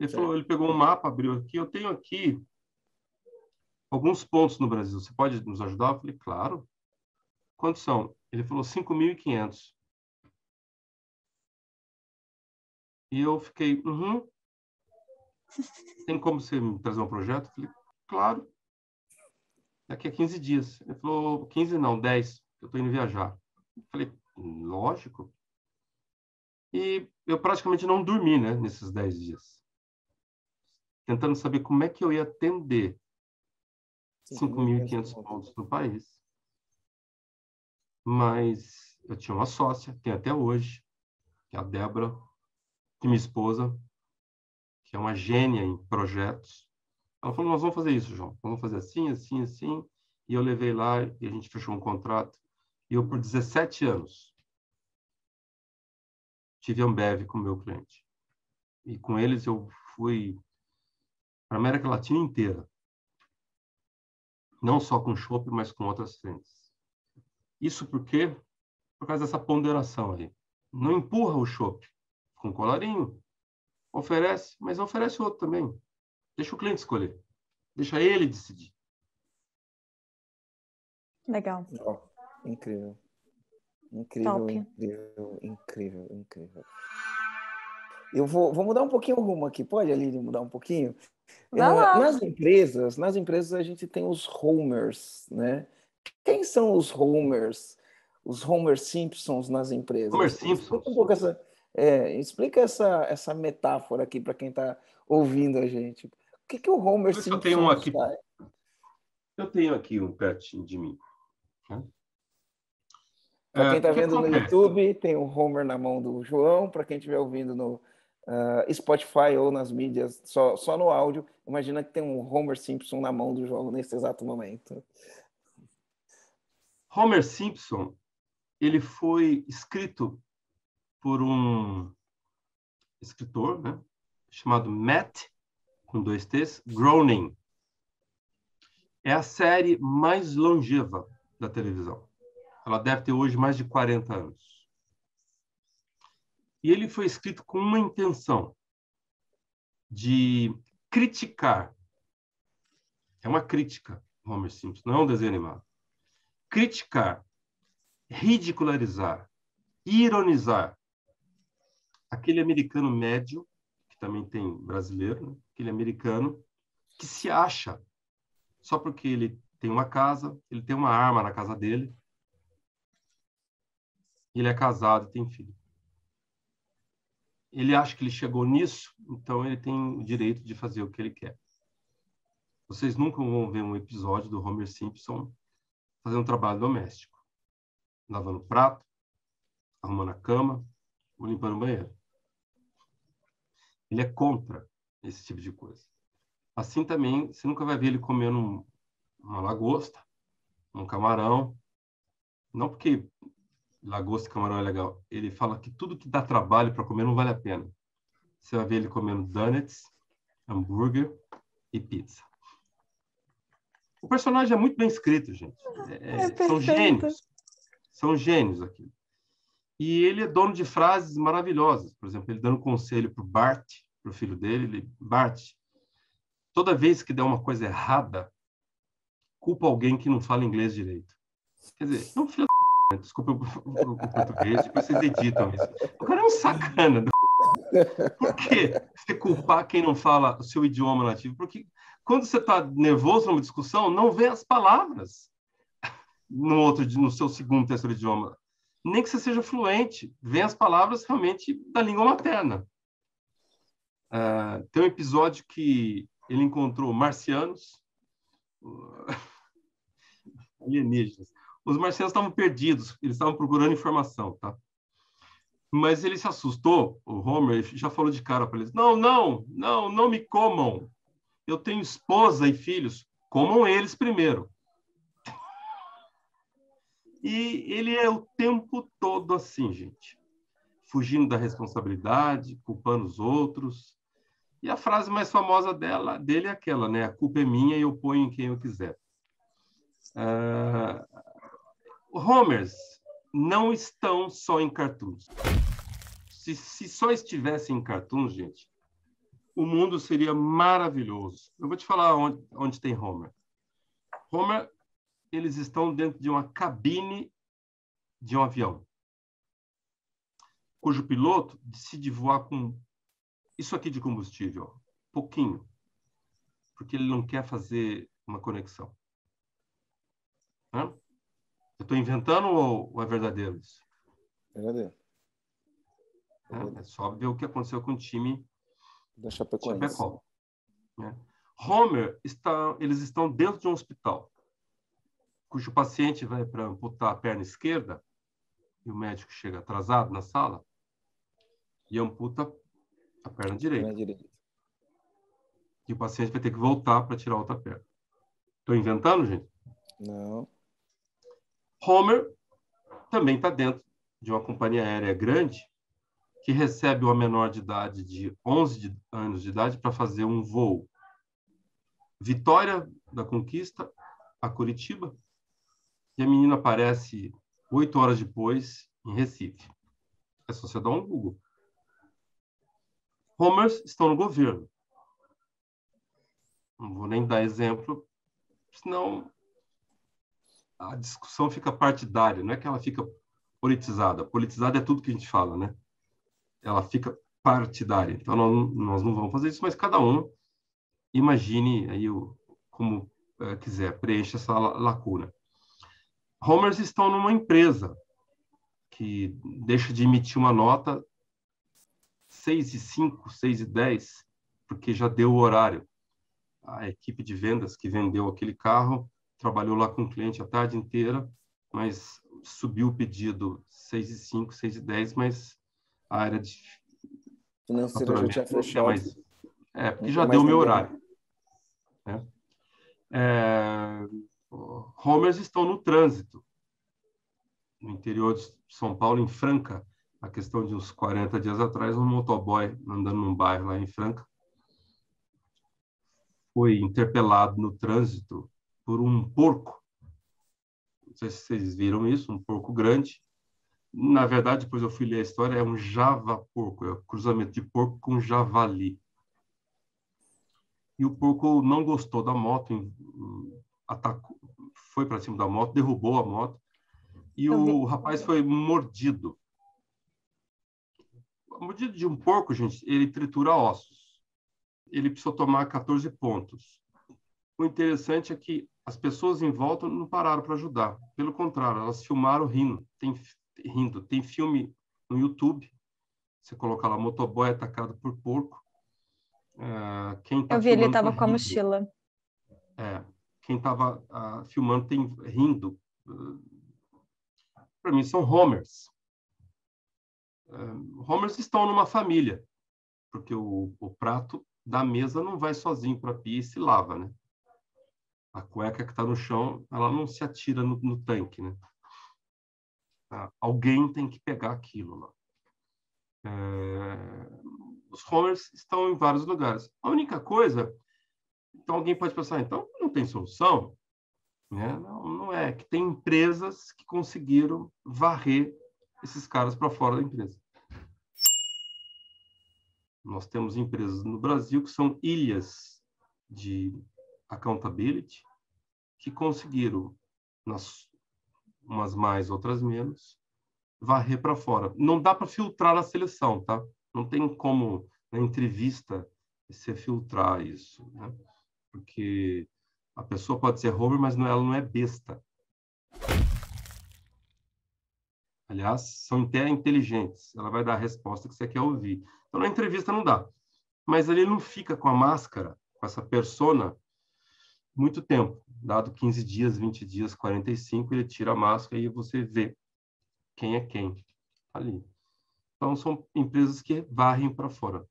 Ele falou, ele pegou um mapa, abriu aqui. Eu tenho aqui alguns pontos no Brasil. Você pode nos ajudar? Eu falei, claro. Quantos são? Ele falou 5.500. E eu fiquei, uhum. Tem como você me trazer um projeto? Eu falei, claro. Daqui a 15 dias. Ele falou, 15 não, 10. Eu estou indo viajar. Eu falei, lógico. E eu praticamente não dormi, né, nesses 10 dias tentando saber como é que eu ia atender 5.500 pontos no país. Mas eu tinha uma sócia, tem até hoje, que é a Débora, que minha esposa, que é uma gênia em projetos. Ela falou, nós vamos fazer isso, João. Vamos fazer assim, assim, assim. E eu levei lá e a gente fechou um contrato. E eu, por 17 anos, tive Ambev como meu cliente. E com eles eu fui para a América Latina inteira. Não só com chopp, mas com outras frentes. Isso porque por causa dessa ponderação aí. Não empurra o chopp com colarinho. Oferece, mas oferece outro também. Deixa o cliente escolher. Deixa ele decidir. Legal. Oh, incrível. Incrível, Top. incrível, incrível, incrível. Eu vou, vou mudar um pouquinho o rumo aqui. Pode, Aline, mudar um pouquinho? Nas empresas, nas empresas a gente tem os homers, né? Quem são os homers? Os Homer Simpsons nas empresas. Homer Simpsons. Um pouco essa, é, explica essa, essa metáfora aqui para quem está ouvindo a gente. O que, que o Homer Simpson eu tenho um aqui, faz? Eu tenho aqui um pertinho de mim. Para quem está é, vendo no YouTube, tem o Homer na mão do João. Para quem estiver ouvindo no, uh, Spotify ou nas mídias, só, só no áudio, imagina que tem um Homer Simpson na mão do jogo nesse exato momento. Homer Simpson, ele foi escrito por um escritor, né, chamado Matt, com dois T's, Groening. É a série mais longeva da televisão. Ela deve ter hoje mais de 40 anos. E ele foi escrito com uma intenção de criticar. É uma crítica, Homer Simpson, não é um desenho animado. Criticar, ridicularizar, ironizar aquele americano médio, que também tem brasileiro, né? aquele americano que se acha só porque ele tem uma casa, ele tem uma arma na casa dele, ele é casado e tem filho. Ele acha que ele chegou nisso, então ele tem o direito de fazer o que ele quer. Vocês nunca vão ver um episódio do Homer Simpson fazendo um trabalho doméstico, lavando prato, arrumando a cama ou limpando o banheiro. Ele é contra esse tipo de coisa. Assim também, você nunca vai ver ele comendo um, uma lagosta, um camarão. Não porque lagosta e camarão é legal. Ele fala que tudo que dá trabalho para comer não vale a pena. Você vai ver ele comendo donuts, hambúrguer e pizza. O personagem é muito bem escrito, gente. É, é são gênios. São gênios aqui. E ele é dono de frases maravilhosas. Por exemplo, ele dando conselho para o Bart, para o filho dele. Ele, Bart, toda vez que der uma coisa errada, culpa alguém que não fala inglês direito. Quer dizer, não filho da desculpa o, o, o português, depois vocês editam isso. O cara é um sacana. Do... *laughs* Por que você culpar quem não fala o seu idioma nativo? Porque quando você está nervoso numa discussão, não vê as palavras no outro, no seu segundo, terceiro idioma. Nem que você seja fluente, vê as palavras realmente da língua materna. Uh, tem um episódio que ele encontrou marcianos, *laughs* alienígenas. Os marcianos estavam perdidos, eles estavam procurando informação, tá? Mas ele se assustou, o Homer já falou de cara para eles: não, não, não, não me comam. Eu tenho esposa e filhos, comam eles primeiro. E ele é o tempo todo assim, gente. Fugindo da responsabilidade, culpando os outros. E a frase mais famosa dela, dele é aquela, né? A culpa é minha e eu ponho em quem eu quiser. Uh, Homers não estão só em cartoons. Se, se só estivessem em cartoons, gente, o mundo seria maravilhoso. Eu vou te falar onde, onde tem Homer. Homer, eles estão dentro de uma cabine de um avião, cujo piloto decide voar com isso aqui de combustível, pouquinho, porque ele não quer fazer uma conexão. Hã? Eu estou inventando ou, é verdadeiro isso? Verdadeiro. É, é só ver o que aconteceu com o time da Chapecoense. Chapecó. Né? Homer está, eles estão dentro de um hospital, cujo paciente vai para amputar a perna esquerda e o médico chega atrasado na sala e amputa a perna direita. Perna direita. E o paciente vai ter que voltar para tirar a outra perna. Estou inventando, gente? Não. Homer também está dentro de uma companhia aérea grande que recebe uma menor de idade de 11 anos de idade para fazer um voo. Vitória da Conquista a Curitiba. E a menina aparece oito horas depois em Recife. É só você dar um Google. Homers estão no governo. Não vou nem dar exemplo, senão a discussão fica partidária, não é que ela fica politizada. Politizada é tudo que a gente fala, né? Ela fica partidária. Então, nós, nós não vamos fazer isso, mas cada um imagine aí o, como é, quiser, preencha essa lacuna. Homers estão numa empresa que deixa de emitir uma nota 6 e 5, 6 e 10, porque já deu o horário. A equipe de vendas que vendeu aquele carro trabalhou lá com o cliente a tarde inteira, mas subiu o pedido 6 e 5, 6 e 10, mas a área de financeira já tinha fechado. Mais, é, porque já deu o meu horário. Né? É, homers estão no trânsito, no interior de São Paulo, em Franca, a questão de uns 40 dias atrás, um motoboy andando num bairro lá em Franca foi interpelado no trânsito por um porco. Não sei se vocês viram isso, um porco grande. Na verdade, depois eu fui ler a história, é um java porco, é um cruzamento de porco com javali. E o porco não gostou da moto, atacou, foi para cima da moto, derrubou a moto, e o rapaz foi mordido. A mordida de um porco, gente, ele tritura ossos. Ele precisou tomar 14 pontos. O interessante é que as pessoas em volta não pararam para ajudar. Pelo contrário, elas filmaram rindo. Tem, rindo. Tem filme no YouTube. Você colocar lá, motoboy atacado por porco. Quem tá Eu vi, ele estava tá com a mochila. É, quem estava uh, ah, filmando tem rindo. Uh, Para mim, são homers. Uh, homers estão numa família, porque o, o prato da mesa não vai sozinho para a pia e se lava, né? A cueca que está no chão, ela não se atira no, no tanque, né? Ah, alguém tem que pegar aquilo lá. É... Os homers estão em vários lugares. A única coisa, então alguém pode pensar, então tem solução, né? Não, não é que tem empresas que conseguiram varrer esses caras para fora da empresa. Nós temos empresas no Brasil que são ilhas de accountability que conseguiram, nas, umas mais, outras menos, varrer para fora. Não dá para filtrar na seleção, tá? Não tem como na entrevista você filtrar isso, né? Porque a pessoa pode ser homer, mas não, ela não é besta. Aliás, são até inteligentes. Ela vai dar a resposta que você quer ouvir. Então, na entrevista não dá. Mas ele não fica com a máscara, com essa persona, muito tempo. Dado 15 dias, 20 dias, 45, ele tira a máscara e você vê quem é quem ali. Então, são empresas que varrem para fora.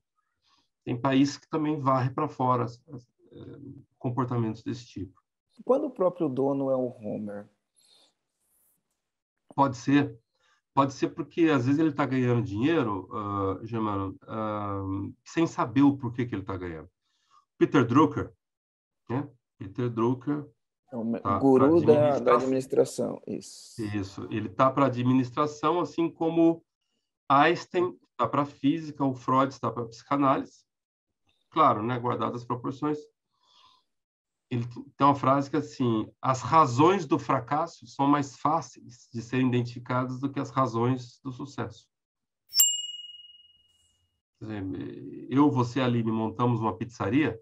Tem países que também varrem para fora comportamentos desse tipo. Quando o próprio dono é o Homer? Pode ser. Pode ser porque, às vezes, ele está ganhando dinheiro, uh, Germano, uh, sem saber o porquê que ele está ganhando. Peter Drucker, né? Peter Drucker. É o tá guru da, da, administração, isso. Isso, ele está para administração, assim como Einstein está para física, o Freud está para psicanálise. Claro, né, guardadas as proporções. Ele tem uma frase que é assim: as razões do fracasso são mais fáceis de serem identificadas do que as razões do sucesso. Eu, você, Aline, montamos uma pizzaria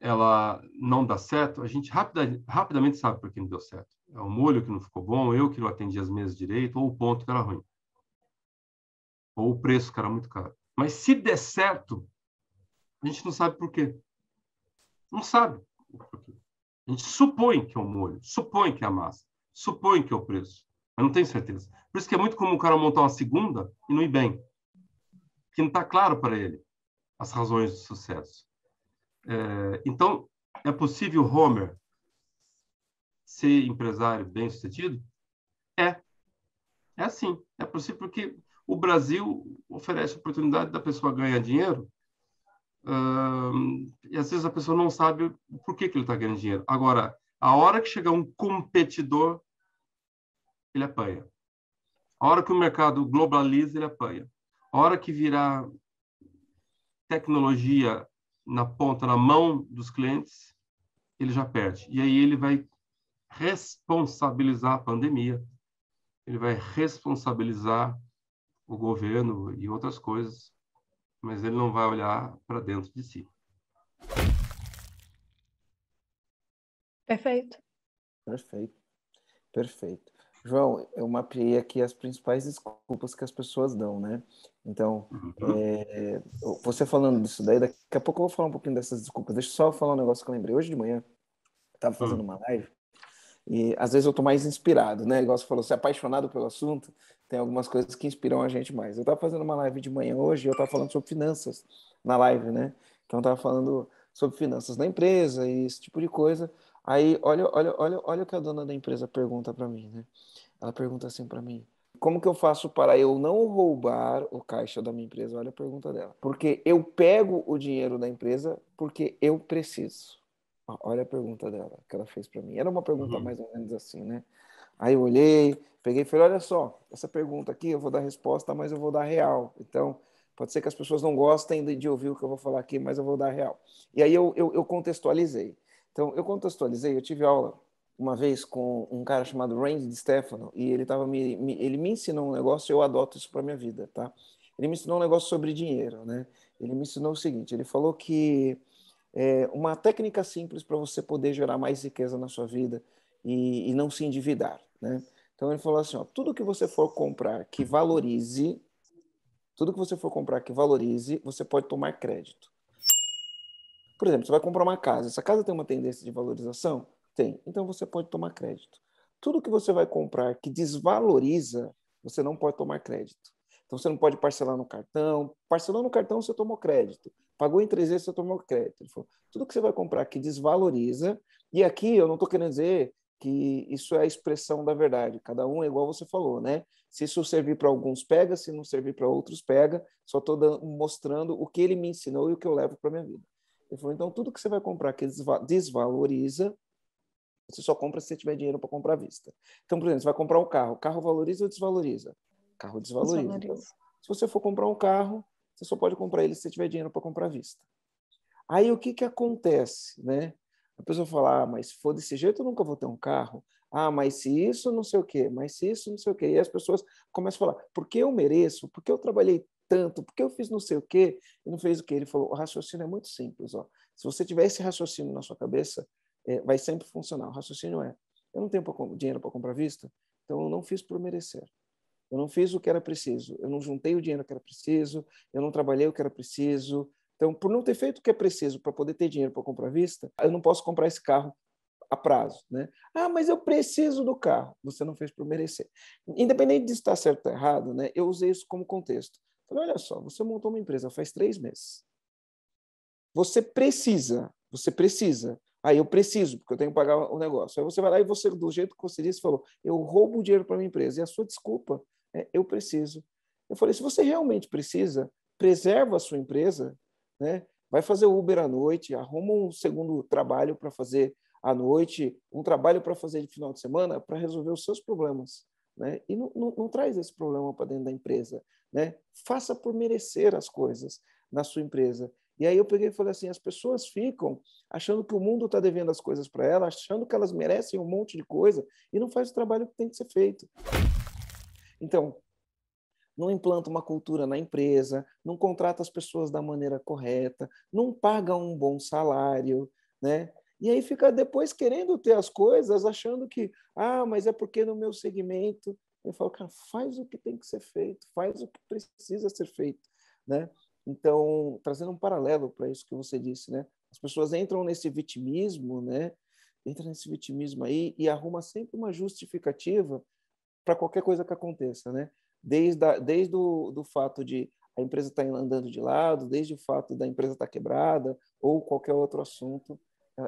ela não dá certo, a gente rapida, rapidamente sabe por que não deu certo. É o molho que não ficou bom, eu que não atendi as mesas direito, ou o ponto que era ruim. Ou o preço que era muito caro. Mas se der certo, a gente não sabe por quê. Não sabe. A gente supõe que é o molho, supõe que é a massa, supõe que é o preço, mas não tem certeza. Por isso que é muito comum o cara montar uma segunda e não ir bem. Que não está claro para ele as razões do sucesso. É, então, é possível Homer ser empresário bem-sucedido? É. É assim. É possível porque o Brasil oferece oportunidade da pessoa ganhar dinheiro uh, e às vezes a pessoa não sabe por que, que ele está ganhando dinheiro. Agora, a hora que chegar um competidor, ele apanha. A hora que o mercado globaliza, ele apanha. A hora que virar tecnologia na ponta, na mão dos clientes, ele já perde. E aí ele vai responsabilizar a pandemia, ele vai responsabilizar o governo e outras coisas, mas ele não vai olhar para dentro de si. Perfeito. Perfeito. Perfeito. João, eu mapeei aqui as principais desculpas que as pessoas dão, né? Então, uhum. é, você falando disso daí, daqui a pouco eu vou falar um pouquinho dessas desculpas. Deixa eu só falar um negócio que eu lembrei. Hoje de manhã, eu estava fazendo uhum. uma live e às vezes eu tô mais inspirado, né? Igual você falou, você é apaixonado pelo assunto, tem algumas coisas que inspiram a gente mais. Eu estava fazendo uma live de manhã hoje e eu estava falando sobre finanças na live, né? Então, eu estava falando sobre finanças na empresa e esse tipo de coisa. Aí, olha, olha, olha, olha o que a dona da empresa pergunta para mim, né? Ela pergunta assim para mim: como que eu faço para eu não roubar o caixa da minha empresa? Olha a pergunta dela. Porque eu pego o dinheiro da empresa porque eu preciso. Olha a pergunta dela, que ela fez para mim. Era uma pergunta uhum. mais ou menos assim, né? Aí eu olhei, peguei e falei: olha só, essa pergunta aqui eu vou dar resposta, mas eu vou dar real. Então, pode ser que as pessoas não gostem de, de ouvir o que eu vou falar aqui, mas eu vou dar real. E aí eu, eu, eu contextualizei. Então, eu contextualizei, eu tive aula uma vez com um cara chamado Randy Stefano e ele tava me, me, ele me ensinou um negócio, eu adoto isso para minha vida, tá? Ele me ensinou um negócio sobre dinheiro, né? Ele me ensinou o seguinte, ele falou que é, uma técnica simples para você poder gerar mais riqueza na sua vida e, e, não se endividar, né? Então ele falou assim, ó, tudo que você for comprar que valorize, tudo que você for comprar que valorize, você pode tomar crédito. Por exemplo, você vai comprar uma casa, essa casa tem uma tendência de valorização, tem. Então você pode tomar crédito. Tudo que você vai comprar que desvaloriza, você não pode tomar crédito. Então você não pode parcelar no cartão. Parcelou no cartão, você tomou crédito. Pagou em três vezes, você tomou crédito. Falou, tudo que você vai comprar que desvaloriza, e aqui eu não estou querendo dizer que isso é a expressão da verdade. Cada um é igual você falou, né? Se isso servir para alguns, pega. Se não servir para outros, pega. Só estou mostrando o que ele me ensinou e o que eu levo para minha vida. Ele falou, então, tudo que você vai comprar que desvaloriza, você só compra se você tiver dinheiro para comprar à vista. Então, por exemplo, você vai comprar um carro. O carro valoriza ou desvaloriza? O carro desvaloriza. desvaloriza. Então, se você for comprar um carro, você só pode comprar ele se você tiver dinheiro para comprar à vista. Aí o que, que acontece? Né? A pessoa fala, ah, mas se for desse jeito, eu nunca vou ter um carro. Ah, mas se isso, não sei o quê. Mas se isso, não sei o quê. E as pessoas começam a falar, porque eu mereço, porque eu trabalhei tanto, porque eu fiz não sei o quê, e não fez o quê. Ele falou, o raciocínio é muito simples. Ó. Se você tiver esse raciocínio na sua cabeça, é, vai sempre funcionar. O raciocínio é: eu não tenho dinheiro para comprar vista, então eu não fiz por merecer. Eu não fiz o que era preciso, eu não juntei o dinheiro que era preciso, eu não trabalhei o que era preciso. Então, por não ter feito o que é preciso para poder ter dinheiro para comprar vista, eu não posso comprar esse carro a prazo, né? Ah, mas eu preciso do carro. Você não fez por merecer. Independente de estar certo ou errado, né? Eu usei isso como contexto. Falei, olha só, você montou uma empresa faz três meses. Você precisa, você precisa Aí eu preciso, porque eu tenho que pagar o negócio. Aí você vai lá e você, do jeito que você disse, falou: eu roubo o dinheiro para minha empresa. E a sua desculpa é: eu preciso. Eu falei: se você realmente precisa, preserva a sua empresa, né? vai fazer Uber à noite, arruma um segundo trabalho para fazer à noite, um trabalho para fazer de final de semana para resolver os seus problemas. Né? E não, não, não traz esse problema para dentro da empresa. Né? Faça por merecer as coisas na sua empresa. E aí eu peguei e falei assim: as pessoas ficam achando que o mundo está devendo as coisas para elas, achando que elas merecem um monte de coisa e não faz o trabalho que tem que ser feito. Então, não implanta uma cultura na empresa, não contrata as pessoas da maneira correta, não paga um bom salário, né? E aí fica depois querendo ter as coisas, achando que, ah, mas é porque no meu segmento. Eu falo, cara, faz o que tem que ser feito, faz o que precisa ser feito, né? Então, trazendo um paralelo para isso que você disse, né? As pessoas entram nesse vitimismo, né? Entra nesse vitimismo aí e arruma sempre uma justificativa para qualquer coisa que aconteça, né? Desde, a, desde o do fato de a empresa estar tá andando de lado, desde o fato da empresa estar tá quebrada ou qualquer outro assunto,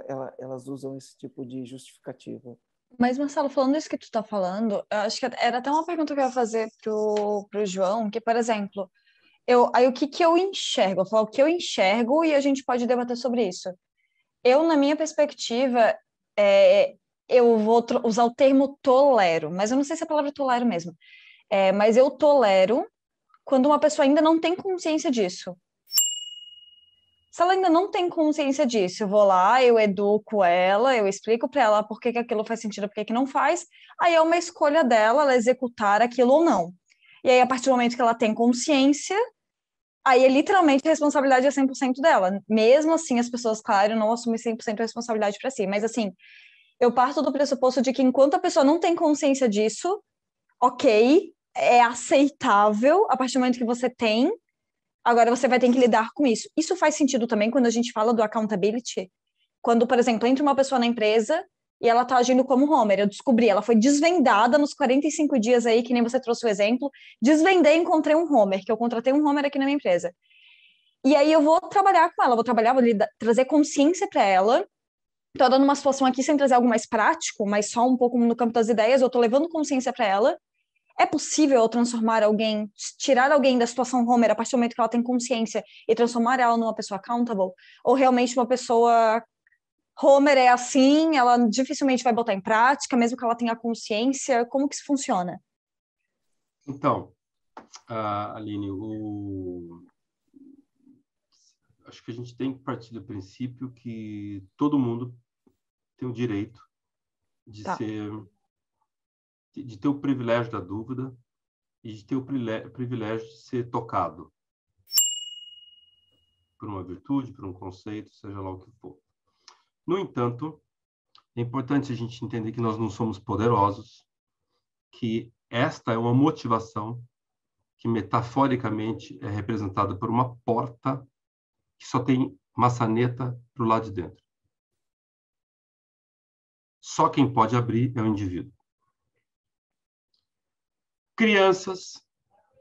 ela, elas usam esse tipo de justificativa. Mas, Marcelo, falando isso que tu está falando, acho que era até uma pergunta que eu ia fazer pro, pro João, que, por exemplo, eu, aí o que, que eu enxergo? Eu falo o que eu enxergo e a gente pode debater sobre isso. Eu, na minha perspectiva, é, eu vou usar o termo tolero, mas eu não sei se é a palavra tolero mesmo. É, mas eu tolero quando uma pessoa ainda não tem consciência disso. Se ela ainda não tem consciência disso, eu vou lá, eu educo ela, eu explico para ela por que, que aquilo faz sentido, por que, que não faz, aí é uma escolha dela, ela executar aquilo ou não. E aí, a partir do momento que ela tem consciência, aí é literalmente a responsabilidade é 100% dela. Mesmo assim, as pessoas, claro, não assumem 100% a responsabilidade para si. Mas, assim, eu parto do pressuposto de que enquanto a pessoa não tem consciência disso, ok, é aceitável a partir do momento que você tem, agora você vai ter que lidar com isso. Isso faz sentido também quando a gente fala do accountability. Quando, por exemplo, entra uma pessoa na empresa e ela tá agindo como Homer. Eu descobri, ela foi desvendada nos 45 dias aí, que nem você trouxe o exemplo. Desvendei e encontrei um Homer, que eu contratei um Homer aqui na minha empresa. E aí eu vou trabalhar com ela, vou trabalhar, vou trazer consciência para ela. Tô dando uma situação aqui sem trazer algo mais prático, mas só um pouco no campo das ideias, eu tô levando consciência para ela. É possível transformar alguém, tirar alguém da situação Homer a partir do momento que ela tem consciência e transformar ela numa pessoa accountable? Ou realmente uma pessoa Homer é assim, ela dificilmente vai botar em prática, mesmo que ela tenha consciência. Como que isso funciona? Então, uh, Aline, o... acho que a gente tem que partir do princípio que todo mundo tem o direito de tá. ser, de ter o privilégio da dúvida e de ter o privilégio de ser tocado por uma virtude, por um conceito, seja lá o que for. No entanto, é importante a gente entender que nós não somos poderosos, que esta é uma motivação que metaforicamente é representada por uma porta que só tem maçaneta para o lado de dentro. Só quem pode abrir é o indivíduo. Crianças,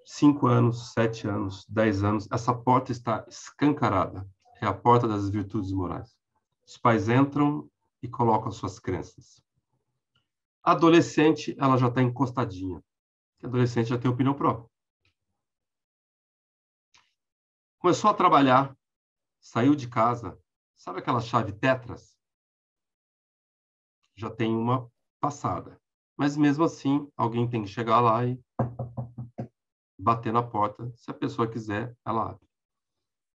5 anos, 7 anos, 10 anos, essa porta está escancarada. É a porta das virtudes morais. Os pais entram e colocam suas crenças. Adolescente, ela já está encostadinha. Adolescente já tem opinião própria. Começou a trabalhar, saiu de casa. Sabe aquela chave Tetras? Já tem uma passada. Mas mesmo assim, alguém tem que chegar lá e bater na porta. Se a pessoa quiser, ela abre.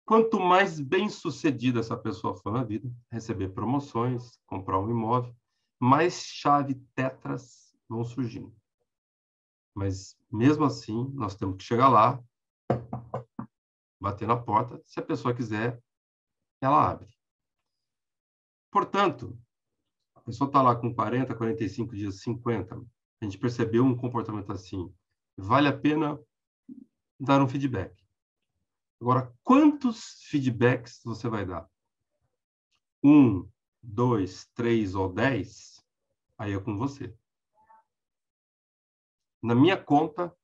Quanto mais bem sucedida essa pessoa for na vida, receber promoções, comprar um imóvel, mais chave tetras vão surgindo. Mas mesmo assim, nós temos que chegar lá, bater na porta. Se a pessoa quiser, ela abre. Portanto, pessoa está lá com 40, 45 dias, 50. A gente percebeu um comportamento assim. Vale a pena dar um feedback. Agora, quantos feedbacks você vai dar? Um, dois, três ou dez? Aí é com você. Na minha conta,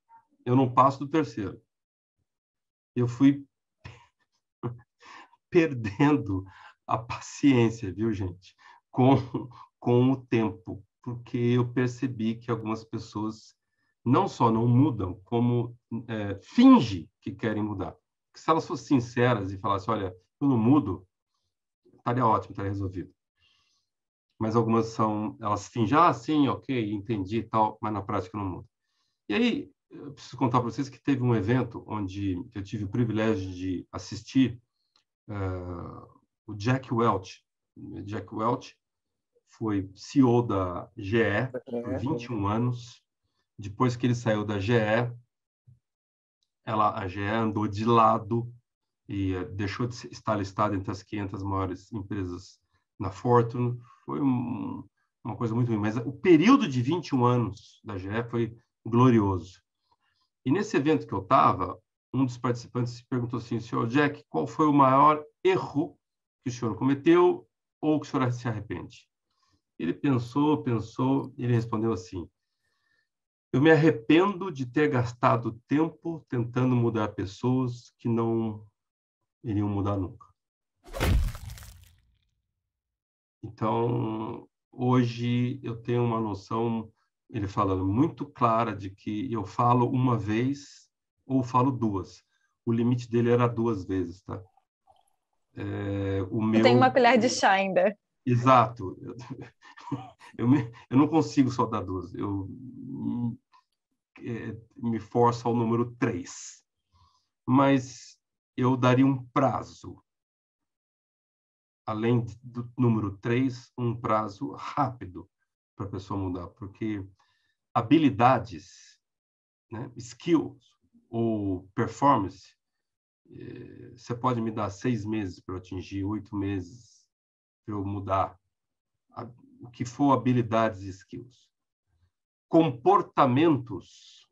eu não passo do terceiro. Eu fui *laughs* perdendo a paciência, viu, gente? Com, com o tempo, porque eu percebi que algumas pessoas não só não mudam, como é, finge que querem mudar que se elas fossem sinceras e falassem, olha, eu não mudo, estaria ótimo, estaria resolvido. Mas algumas são, elas fingem, ah, sim, ok, entendi e tal, mas na prática não muda. E aí, eu preciso contar para vocês que teve um evento onde eu tive o privilégio de assistir uh, o Jack Welch. Jack Welch foi CEO da GE por 21 anos. Depois que ele saiu da GE, ela, a GE andou de lado e uh, deixou de estar listada entre as 500 maiores empresas na Fortune. Foi um, uma coisa muito ruim, mas o período de 21 anos da GE foi glorioso. E nesse evento que eu estava, um dos participantes perguntou assim, senhor Jack, qual foi o maior erro que o senhor cometeu ou que o senhor se arrepende? Ele pensou, pensou, ele respondeu assim, eu me arrependo de ter gastado tempo tentando mudar pessoas que não iriam mudar nunca. Então, hoje eu tenho uma noção, ele fala muito clara de que eu falo uma vez ou falo duas. O limite dele era duas vezes, tá? É, o meu... Tem uma colher de chá ainda. Exato. *laughs* Eu, me, eu não consigo só dar duas. Eu é, me forço ao número três. Mas eu daria um prazo. Além do número três, um prazo rápido para a pessoa mudar, porque habilidades, né, skills ou performance, é, você pode me dar seis meses para atingir, oito meses eu mudar o que for habilidades e skills. Comportamentos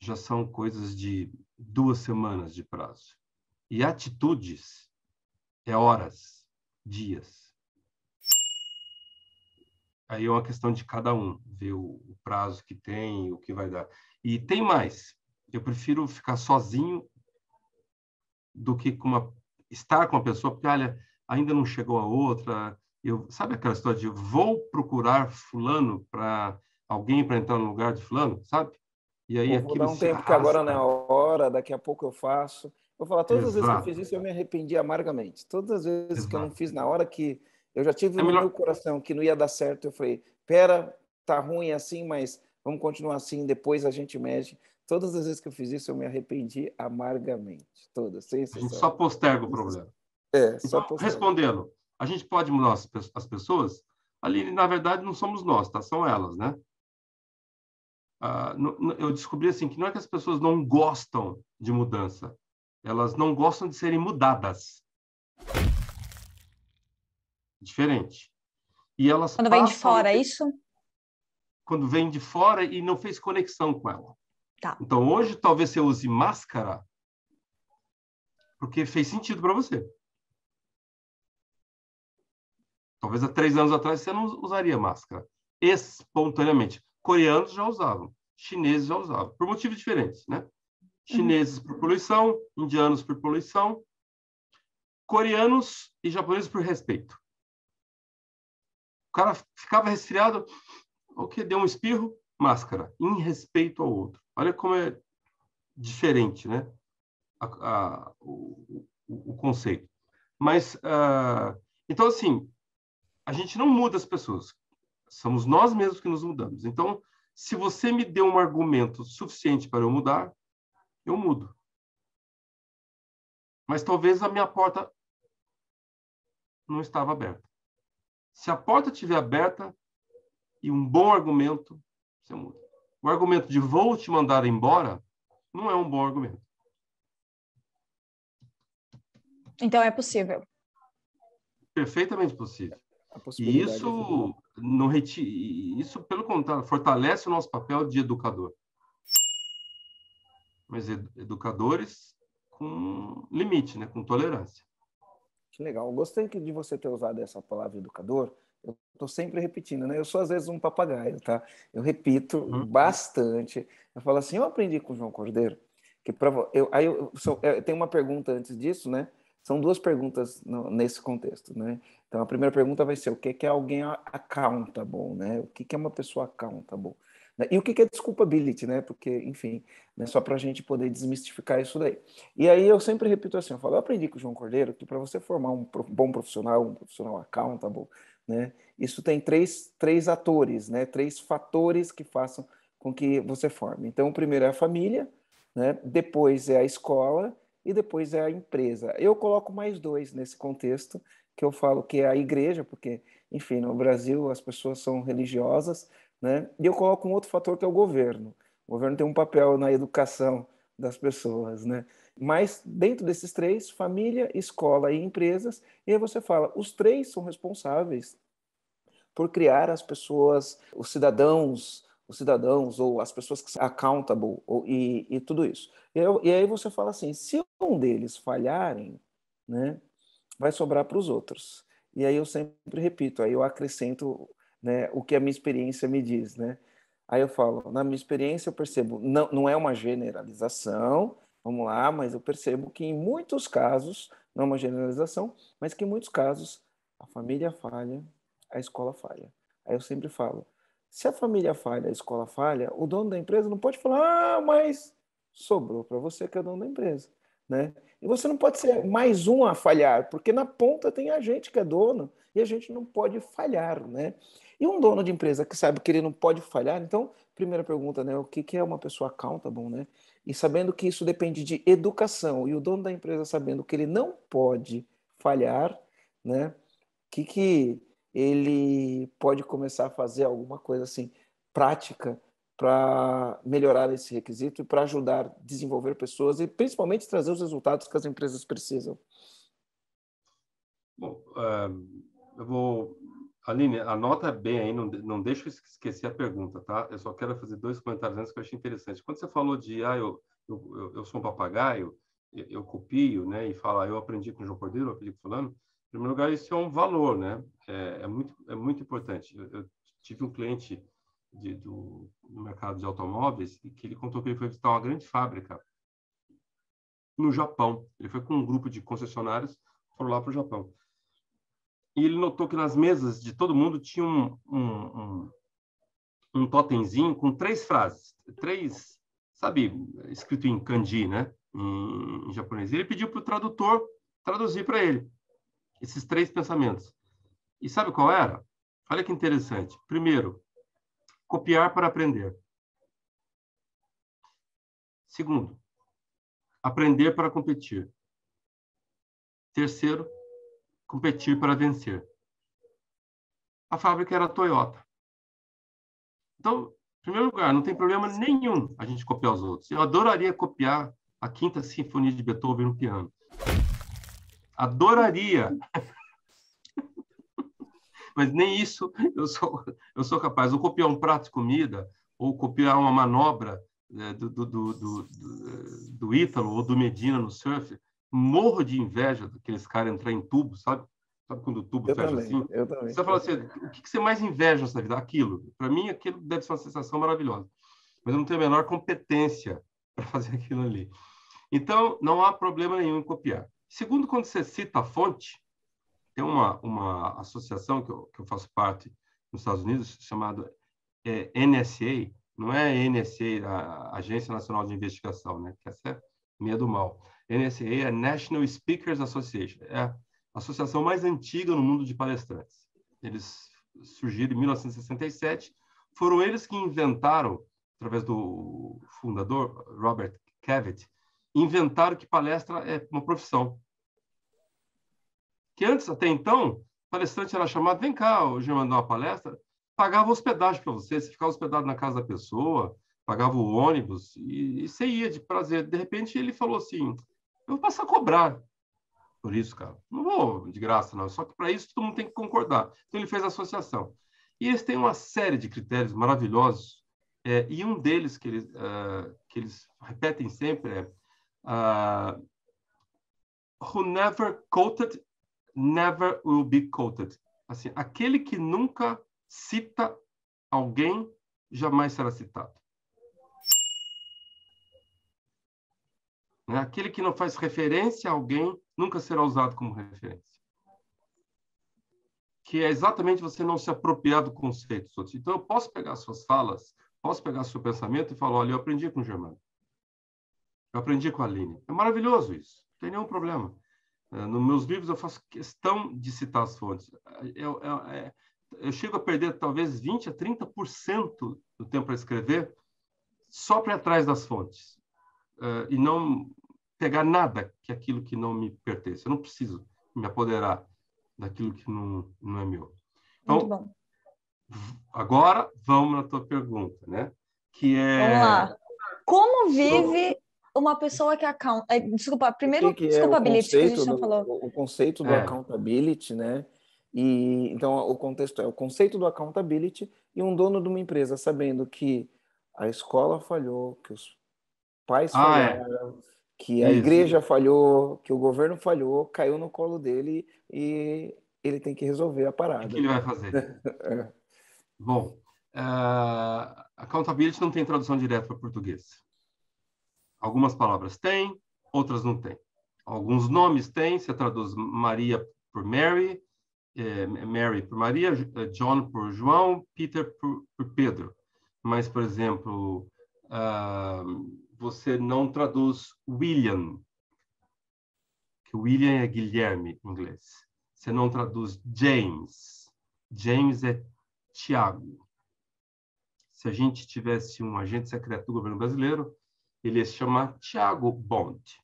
já são coisas de duas semanas de prazo. E atitudes é horas, dias. Aí é uma questão de cada um, ver o, prazo que tem, o que vai dar. E tem mais. Eu prefiro ficar sozinho do que com uma, estar com a pessoa, porque, olha, ainda não chegou a outra, eu, sabe aquela história de vou procurar fulano para alguém para entrar no lugar de fulano, sabe? E aí Pô, vou dar um tempo arrasta. que agora não é hora, daqui a pouco eu faço. Vou falar, todas Exato. as vezes que eu fiz isso, eu me arrependi amargamente. Todas as vezes Exato. que eu não fiz na hora que Eu já tive é no melhor... meu coração que não ia dar certo. Eu falei, pera, tá ruim assim, mas vamos continuar assim, depois a gente mexe. Todas as vezes que eu fiz isso, eu me arrependi amargamente. Todas, sem A gente só posterga o problema. É, só então. Respondendo, a gente pode mudar as pessoas? Ali, na verdade, não somos nós, tá? São elas, né? Ah, eu descobri assim que não é que as pessoas não gostam de mudança, elas não gostam de serem mudadas. Diferente. E elas quando vem de fora, é isso? Quando vem de fora e não fez conexão com ela. Tá. Então hoje talvez você use máscara porque fez sentido para você. Talvez há três anos atrás você não usaria máscara espontaneamente. Coreanos já usavam, chineses já usavam, por motivos diferentes, né? Chineses por poluição, indianos por poluição, coreanos e japoneses por respeito. O cara ficava resfriado, o que deu um espirro, máscara, em respeito ao outro. Olha como é diferente, né? A, a, o, o, o, conceito. Mas, uh, então, assim, a gente não muda as pessoas. Somos nós mesmos que nos mudamos. Então, se você me deu um argumento suficiente para eu mudar, eu mudo. Mas talvez a minha porta não estava aberta. Se a porta estiver aberta e um bom argumento, você muda. O argumento de vou te mandar embora não é um bom argumento. Então é possível. Perfeitamente possível. E isso, não reti... isso, pelo contrário, fortalece o nosso papel de educador. Mas educadores com limite, né? com tolerância. Que legal. Eu gostei de você ter usado essa palavra educador. Eu estou sempre repetindo, né? Eu sou às vezes um papagaio, tá? Eu repito uhum. bastante. Eu falo assim, eu aprendi com o João Cordeiro que para eu aí eu, eu tenho uma pergunta antes disso, né? São duas perguntas no, nesse contexto, né? Então, a primeira pergunta vai ser o que é alguém accountable, né? O que é uma pessoa accountable? Né? E o que é desculpability, né? Porque, enfim, né? só para a gente poder desmistificar isso daí. E aí eu sempre repito assim, eu falo, eu aprendi com o João Cordeiro que para você formar um bom profissional, um profissional accountable, né? Isso tem três, três atores, né? Três fatores que façam com que você forme. Então, o primeiro é a família, né? Depois é a escola e depois é a empresa. Eu coloco mais dois nesse contexto, que eu falo que é a igreja, porque, enfim, no Brasil as pessoas são religiosas, né? E eu coloco um outro fator que é o governo. O governo tem um papel na educação das pessoas, né? Mas dentro desses três, família, escola e empresas, e aí você fala, os três são responsáveis por criar as pessoas, os cidadãos, os cidadãos ou as pessoas que são accountable ou, e, e tudo isso. E, eu, e, aí você fala assim, se um deles falharem, né, vai sobrar para os outros. E aí eu sempre repito, aí eu acrescento né, o que a minha experiência me diz, né? Aí eu falo, na minha experiência eu percebo, não, não é uma generalização, vamos lá, mas eu percebo que em muitos casos, não é uma generalização, mas que em muitos casos a família falha, a escola falha. Aí eu sempre falo, se a família falha, a escola falha, o dono da empresa não pode falar, ah, mas sobrou para você que é dono da empresa. Né? E você não pode ser mais um a falhar, porque na ponta tem a gente que é dono e a gente não pode falhar. Né? E um dono de empresa que sabe que ele não pode falhar, então, primeira pergunta, né? o que, é uma pessoa accountable? Né? E sabendo que isso depende de educação, e o dono da empresa sabendo que ele não pode falhar, né? que, que ele pode começar a fazer alguma coisa assim prática para melhorar esse requisito e para ajudar a desenvolver pessoas e principalmente trazer os resultados que as empresas precisam. Bom, uh, eu vou Aline, anota bem aí, não, não deixa eu esquecer a pergunta, tá? Eu só quero fazer dois comentários antes que eu achei interessante. Quando você falou de, ah, eu, eu, eu sou um papagaio, eu, eu copio, né, e fala, ah, eu aprendi com o João Cordeiro, eu aprendi com fulano, primeiro lugar, isso é um valor, né? É, é muito, é muito importante. Eu, eu tive um cliente de, do, do mercado de automóveis que ele contou que ele foi visitar uma grande fábrica no Japão. Ele foi com um grupo de concessionários, foram lá para o Japão. E ele notou que nas mesas de todo mundo tinha um, um, um, um totemzinho com três frases, três, sabe, escrito em kanji, né, em, em japonês. E ele pediu para o tradutor traduzir para ele esses três pensamentos. E sabe qual era? Olha que interessante. Primeiro, copiar para aprender. Segundo, aprender para competir. Terceiro, competir para vencer. A fábrica era a Toyota. Então, em primeiro lugar, não tem problema nenhum a gente copiar os outros. Eu adoraria copiar a Quinta Sinfonia de Beethoven no piano. Adoraria. *laughs* Mas nem isso eu sou, eu sou capaz. Ou copiar um prato de comida, ou copiar uma manobra é, do, do, do, do, do Ítalo ou do Medina no surf. Morro de inveja daqueles caras entrar em tubo, sabe? Sabe quando o tubo eu fecha também, assim? Eu também. Você fala assim, o que você mais inveja nessa vida? Aquilo. Para mim, aquilo deve ser uma sensação maravilhosa. Mas eu não tenho a menor competência para *laughs* fazer aquilo ali. Então, não há problema nenhum em copiar. Segundo, quando você cita a fonte, tem uma, uma associação que eu, que eu faço parte nos Estados Unidos, chamada é, NSA, não é NSA, a Agência Nacional de Investigação, né? que essa é meia do mal. NSA é National Speakers Association, é a associação mais antiga no mundo de palestrantes. Eles surgiram em 1967, foram eles que inventaram, através do fundador Robert Cavett, inventaram que palestra é uma profissão. Que antes, até então, palestrante era chamado, vem cá, o Germano dar uma palestra, pagava hospedagem para você, você ficava hospedado na casa da pessoa, pagava o ônibus e, e você ia de prazer. De repente ele falou assim, eu vou passar a cobrar por isso, cara. Não vou de graça, não. Só que para isso todo mundo tem que concordar. Então ele fez a associação. E eles têm uma série de critérios maravilhosos, é, e um deles que eles, uh, que eles repetem sempre é uh, who never quoted never will be quoted. Assim, aquele que nunca cita alguém jamais será citado. Né? Aquele que não faz referência a alguém nunca será usado como referência. Que é exatamente você não se apropriar do conceito. Então, eu posso pegar suas falas, posso pegar seu pensamento e falar: olha, eu aprendi com o Germano. Eu aprendi com a Aline. É maravilhoso isso. Não tem nenhum problema. É, nos meus livros, eu faço questão de citar as fontes. Eu, eu, é, eu chego a perder talvez 20% a 30% do tempo para escrever só para atrás das fontes. Uh, e não pegar nada que é aquilo que não me pertence. Eu não preciso me apoderar daquilo que não, não é meu. Então, agora vamos na tua pergunta, né? Que é... Vamos lá. Como vive uma pessoa que account... É, desculpa, primeiro, que desculpa, é o Billy, que a gente não do, falou. O conceito do É. accountability, né? E então o contexto é o conceito do accountability e um dono de uma empresa sabendo que a escola falhou, que os pais Ah, é. falharam, que a Isso. igreja falhou, que o governo falhou, caiu no colo dele e ele tem que resolver a O parada. que ele vai fazer? *laughs* É. Bom, uh, accountability não tem tradução direta para português. Algumas palavras têm, outras não têm. Alguns nomes têm, você traduz Maria por Mary, eh, Mary por Maria, eh, John por João, Peter por, por Pedro. Mas, por exemplo, ah, você não traduz William, que William é Guilherme em inglês. Você não traduz James. James é Tiago. Se a gente tivesse um agente secreto do governo brasileiro, ele se chamar Tiago Bond.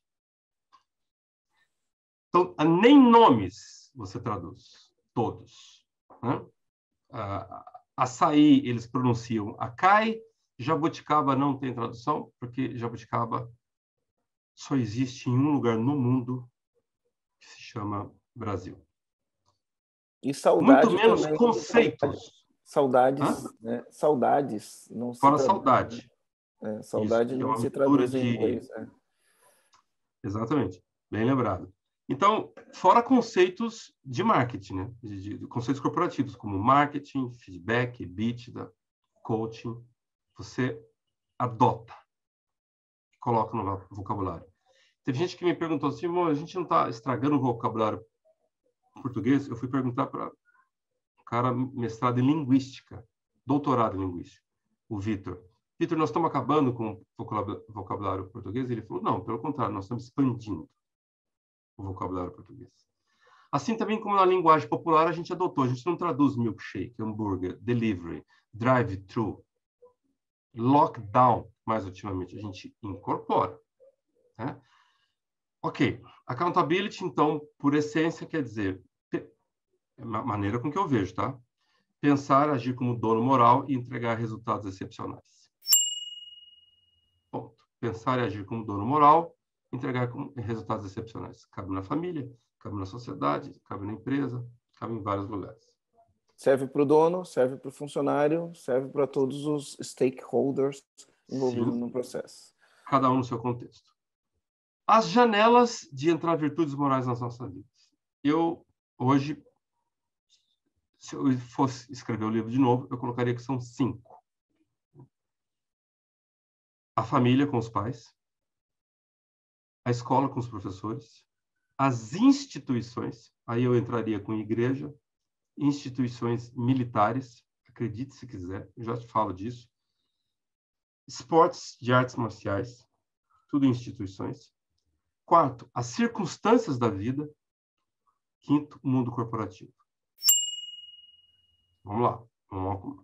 Então, ah, nem nomes você traduz, todos. Né? Ah, açaí, eles pronunciam acai, jabuticaba não tem tradução, porque jabuticaba só existe em um lugar no mundo que se chama Brasil. E saudade Muito menos conceitos. Saudades, né? Saudades não Fora traduz, saudade. É, saudade Isso, é não uma se traduz em de- inglês. é. Exatamente. Bem lembrado. Então, fora conceitos de marketing, né? De, de- de conceitos corporativos, como marketing, feedback, EBITDA, coaching, você adota, coloca no vo- vocabulário. Teve gente que me perguntou assim, "Mo, a gente não está estragando o vocabulário português? Eu fui perguntar para um cara mestrado em linguística, doutorado em linguística, o Vitor. Vitor, nós estamos acabando com o vocabulário português? Ele falou, não, pelo contrário, nós estamos expandindo o vocabulário português. Assim também como na linguagem popular a gente adotou, a gente não traduz milkshake, hambúrguer, delivery, drive-thru, lockdown, mais ultimamente, a gente incorpora. Né? Ok, accountability, então, por essência, quer dizer, é maneira com que eu vejo, tá? Pensar, agir como dono moral e entregar resultados excepcionais. Pensar e agir como dono moral, entregar resultados excepcionais. Cabe na família, cabe na sociedade, cabe na empresa, cabe em vários lugares. Serve para o dono, serve para o funcionário, serve para todos os stakeholders envolvidos Sim. no processo. Cada um no seu contexto. As janelas de entrar virtudes morais nas nossas vidas. Eu, hoje, se eu fosse escrever o livro de novo, eu colocaria que são cinco. A família com os pais, a escola com os professores, as instituições, aí eu entraria com igreja, instituições militares, acredite se quiser, já te falo disso, esportes de artes marciais, tudo instituições. Quarto, as circunstâncias da vida. Quinto, o mundo corporativo. Vamos lá. Vamos lá.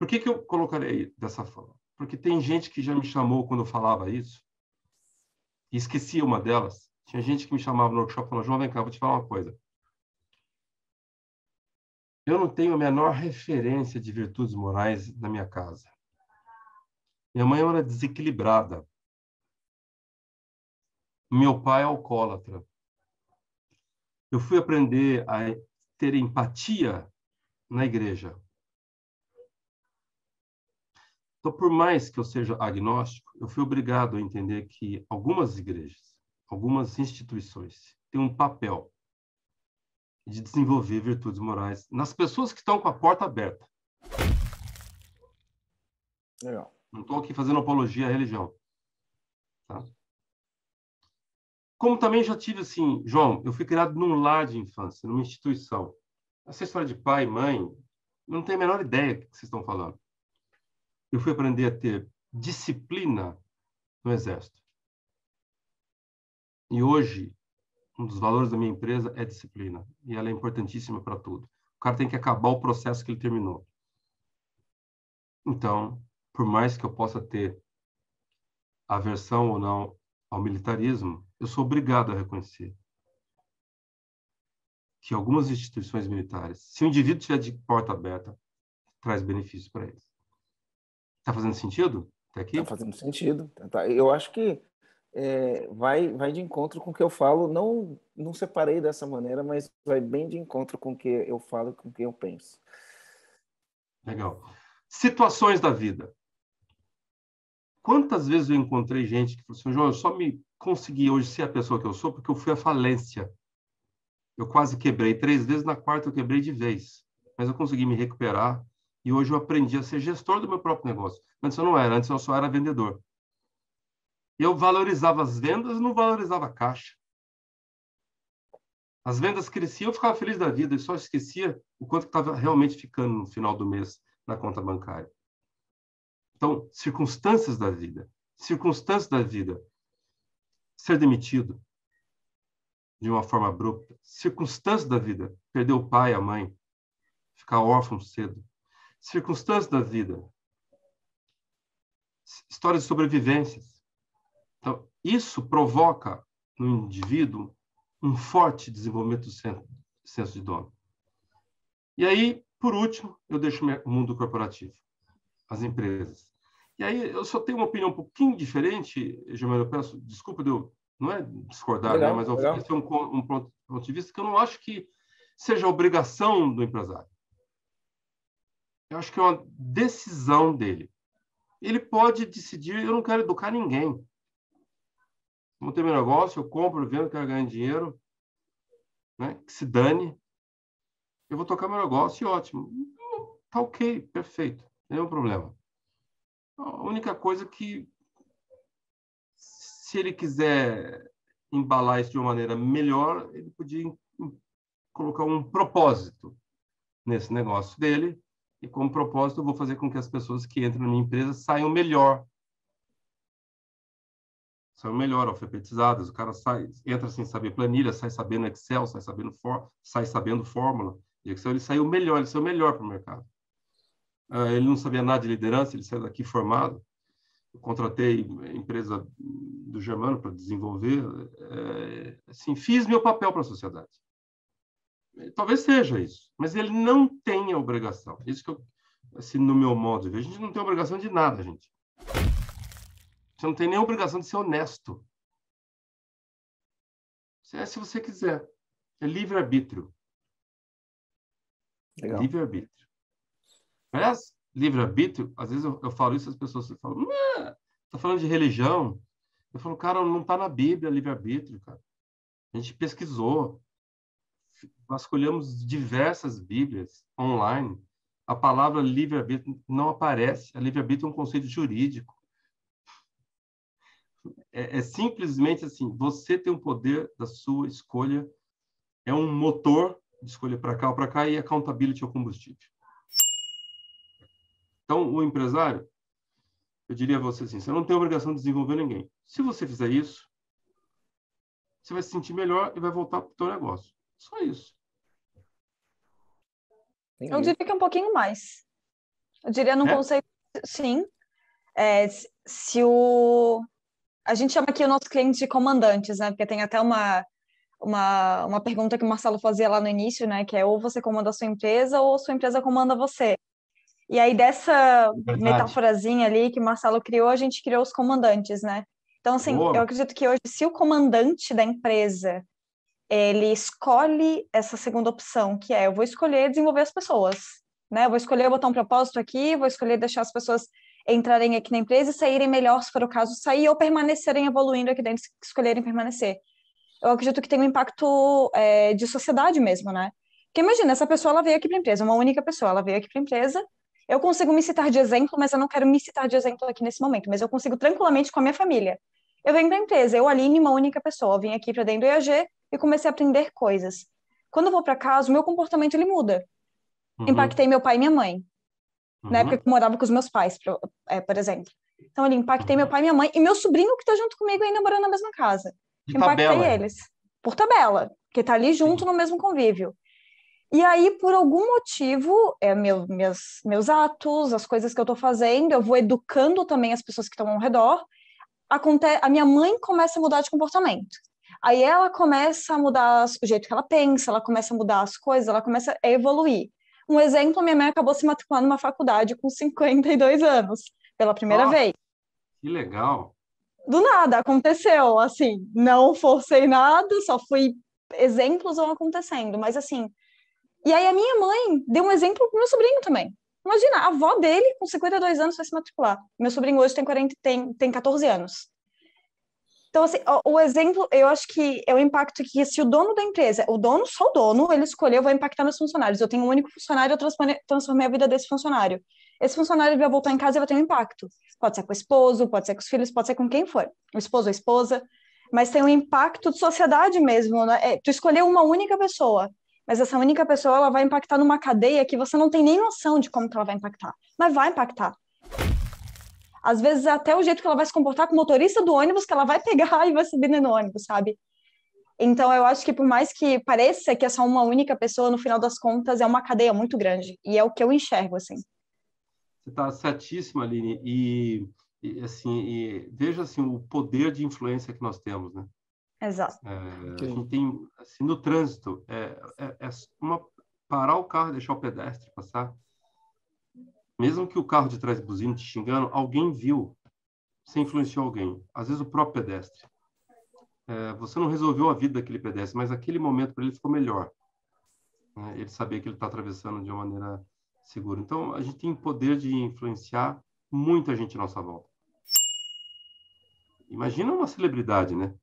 Por que, que eu colocarei dessa forma? Porque tem gente que já me chamou quando eu falava isso e esquecia uma delas tinha gente que me chamava no workshop e falava, João, vem cá, vou te falar uma coisa. Eu não tenho a menor referência de virtudes morais na minha casa. Minha mãe era desequilibrada. Meu pai é alcoólatra. Eu fui aprender a ter empatia na igreja. Então, por mais que eu seja agnóstico, eu fui obrigado a entender que algumas igrejas algumas instituições têm um papel de desenvolver virtudes morais nas pessoas que estão com a porta aberta. Legal. Não estou aqui fazendo apologia à religião. Tá? Como também já tive assim, João, eu fui criado num lar de infância, numa instituição. Essa história de pai, mãe, não tenho a menor ideia do que vocês estão falando. Eu fui aprender a ter disciplina no exército. E hoje, um dos valores da minha empresa é disciplina. E ela é importantíssima para tudo. O cara tem que acabar o processo que ele terminou. Então, por mais que eu possa ter aversão ou não ao militarismo, eu sou obrigado a reconhecer que algumas instituições militares, se o indivíduo tiver de porta aberta, traz benefícios para eles. Está fazendo sentido até aqui? Está fazendo sentido. Tá, eu acho que é, vai, vai de encontro com o que eu falo. Não, não separei dessa maneira, mas vai bem de encontro com o que eu falo com o que eu penso. Legal. Situações da vida. Quantas vezes eu encontrei gente que falou assim, João, eu só me consegui hoje ser a pessoa que eu sou porque eu fui à falência. Eu quase quebrei três vezes, na quarta eu quebrei de vez. Mas eu consegui me recuperar e hoje eu aprendi a ser gestor do meu próprio negócio. Antes eu não era, antes eu só era vendedor. Eu valorizava as vendas, não valorizava a caixa. As vendas cresciam, eu ficava feliz da vida e só esquecia o quanto estava realmente ficando no final do mês na conta bancária. Então, circunstâncias da vida, circunstâncias da vida, ser demitido de uma forma abrupta, circunstâncias da vida, perder o pai, a mãe, ficar órfão cedo, circunstâncias da vida, histórias de sobrevivências, então, isso provoca no indivíduo um forte desenvolvimento do senso de dono. E aí, por último, eu deixo o mundo corporativo, as empresas. E aí, eu só tenho uma opinião um pouquinho diferente, Germano, eu peço desculpa de eu, não é discordar, legal, né, mas oferecer um, um ponto de vista que eu não acho que seja obrigação do empresário. Eu acho que é uma decisão dele. Ele pode decidir, eu não quero educar ninguém montei meu negócio, eu compro, vendo, quero ganhar dinheiro, né? que se dane. Eu vou tocar meu negócio e ótimo. Tá ok, perfeito, nenhum problema. A única coisa que, se ele quiser embalar isso de uma maneira melhor, ele podia colocar um propósito nesse negócio dele. E como propósito, eu vou fazer com que as pessoas que entram na minha empresa saiam melhor são melhor alfabetizadas. O cara sai, entra sem saber planilha, sai sabendo Excel, sai sabendo for, sai sabendo fórmula. E Excel ele saiu melhor, ele saiu melhor para o mercado. Uh, ele não sabia nada de liderança, ele saiu daqui formado. Eu contratei empresa do Germano para desenvolver. É, assim, fiz meu papel para a sociedade. Talvez seja isso, mas ele não tem a obrigação. Isso que eu, assim, no meu modo de ver, a gente não tem obrigação de nada, gente. Você não tem nem obrigação de ser honesto. É se você quiser. É livre-arbítrio. Livre-arbítrio. Aliás, livre-arbítrio, às vezes eu, eu, falo isso, as pessoas falam, tá falando de religião? Eu falo, cara, não está na Bíblia livre-arbítrio, cara. A gente pesquisou. Nós escolhemos diversas Bíblias online. A palavra livre-arbítrio não aparece. A livre-arbítrio é um conceito jurídico. É, é, simplesmente assim: você tem o poder da sua escolha, é um motor de escolha para cá ou para cá e accountability é o combustível. Então, o empresário, eu diria a você assim: você não tem obrigação de desenvolver ninguém. Se você fizer isso, você vai se sentir melhor e vai voltar para o seu negócio. Só isso. Eu diria que é um pouquinho mais. Eu diria num é? conceito, sim. É, se o a gente chama aqui o nosso cliente de comandantes, né? Porque tem até uma, uma, uma pergunta que o Marcelo fazia lá no início, né? Que é ou você comanda a sua empresa ou a sua empresa comanda você. E aí, dessa Verdade. metáforazinha ali que o Marcelo criou, a gente criou os comandantes, né? Então, assim, Boa. eu acredito que hoje, se o comandante da empresa ele escolhe essa segunda opção, que é eu vou escolher desenvolver as pessoas, né? Eu vou escolher botar um propósito aqui, vou escolher deixar as pessoas entrarem aqui na empresa e saírem melhor, se for o caso, sair ou permanecerem evoluindo aqui dentro, escolherem permanecer. Eu acredito que tem um impacto é, de sociedade mesmo, né? Porque imagina, essa pessoa ela veio aqui para a empresa, uma única pessoa, ela veio aqui para a empresa. Eu consigo me citar de exemplo, mas eu não quero me citar de exemplo aqui nesse momento, mas eu consigo tranquilamente com a minha família. Eu venho para a empresa, eu, Aline, uma única pessoa, eu vim aqui para dentro do IAG e comecei a aprender coisas. Quando eu vou para casa, o meu comportamento ele muda. Uhum. Impactei meu pai e minha mãe uhum. na época que eu morava com os meus pais, por, é, por exemplo. Então, ali, impactei meu pai e minha mãe, e meu sobrinho que tá junto comigo ainda morando na mesma casa. De impactei tabela. eles. Por tabela, que tá ali junto no mesmo convívio. E aí, por algum motivo, é meu, meus, meus atos, as coisas que eu tô fazendo, eu vou educando também as pessoas que estão ao redor. Aconte a minha mãe começa a mudar de comportamento. Aí ela começa a mudar o jeito que ela pensa, ela começa a mudar as coisas, ela começa a evoluir. Um exemplo, minha mãe acabou se matriculando numa faculdade com 52 anos, pela primeira Nossa, vez. Que legal! Do nada, aconteceu, assim, não forcei nada, só fui exemplos vão acontecendo, mas assim. E aí a minha mãe deu um exemplo pro meu sobrinho também. Imagina, a avó dele, com 52 anos, vai se matricular. Meu sobrinho hoje tem, 40, tem, tem 14 anos. Então, assim, o, o, exemplo, eu acho que é o impacto que se o dono da empresa, o dono, só o dono, ele escolheu, vai impactar meus funcionários. Eu tenho um único funcionário, eu transformei a vida desse funcionário. Esse funcionário vai voltar em casa e vai ter um impacto. Pode ser com o esposo, pode ser com os filhos, pode ser com quem for. O esposo ou a esposa. Mas tem um impacto de sociedade mesmo. Né? É, tu escolheu uma única pessoa, mas essa única pessoa ela vai impactar numa cadeia que você não tem nem noção de como que ela vai impactar. Mas vai impactar às vezes até o jeito que ela vai se comportar com o motorista do ônibus que ela vai pegar *laughs* e vai subir no ônibus, sabe? Então eu acho que por mais que pareça que é só uma única pessoa, no final das contas é uma cadeia muito grande e é o que eu enxergo assim. Você está certíssima, Aline, e, e assim e, veja assim o poder de influência que nós temos, né? Exato. É, a gente tem assim no trânsito é, é, é uma parar o carro, deixar o pedestre passar mesmo que o carro de trás buzine te xingando, alguém viu, você influenciou alguém, às vezes o próprio pedestre. É, você não resolveu a vida daquele pedestre, mas aquele momento para ele ficou melhor. Né? Ele sabia que ele está atravessando de uma maneira segura. Então, a gente tem poder de influenciar muita gente à nossa volta. Imagina uma celebridade, né?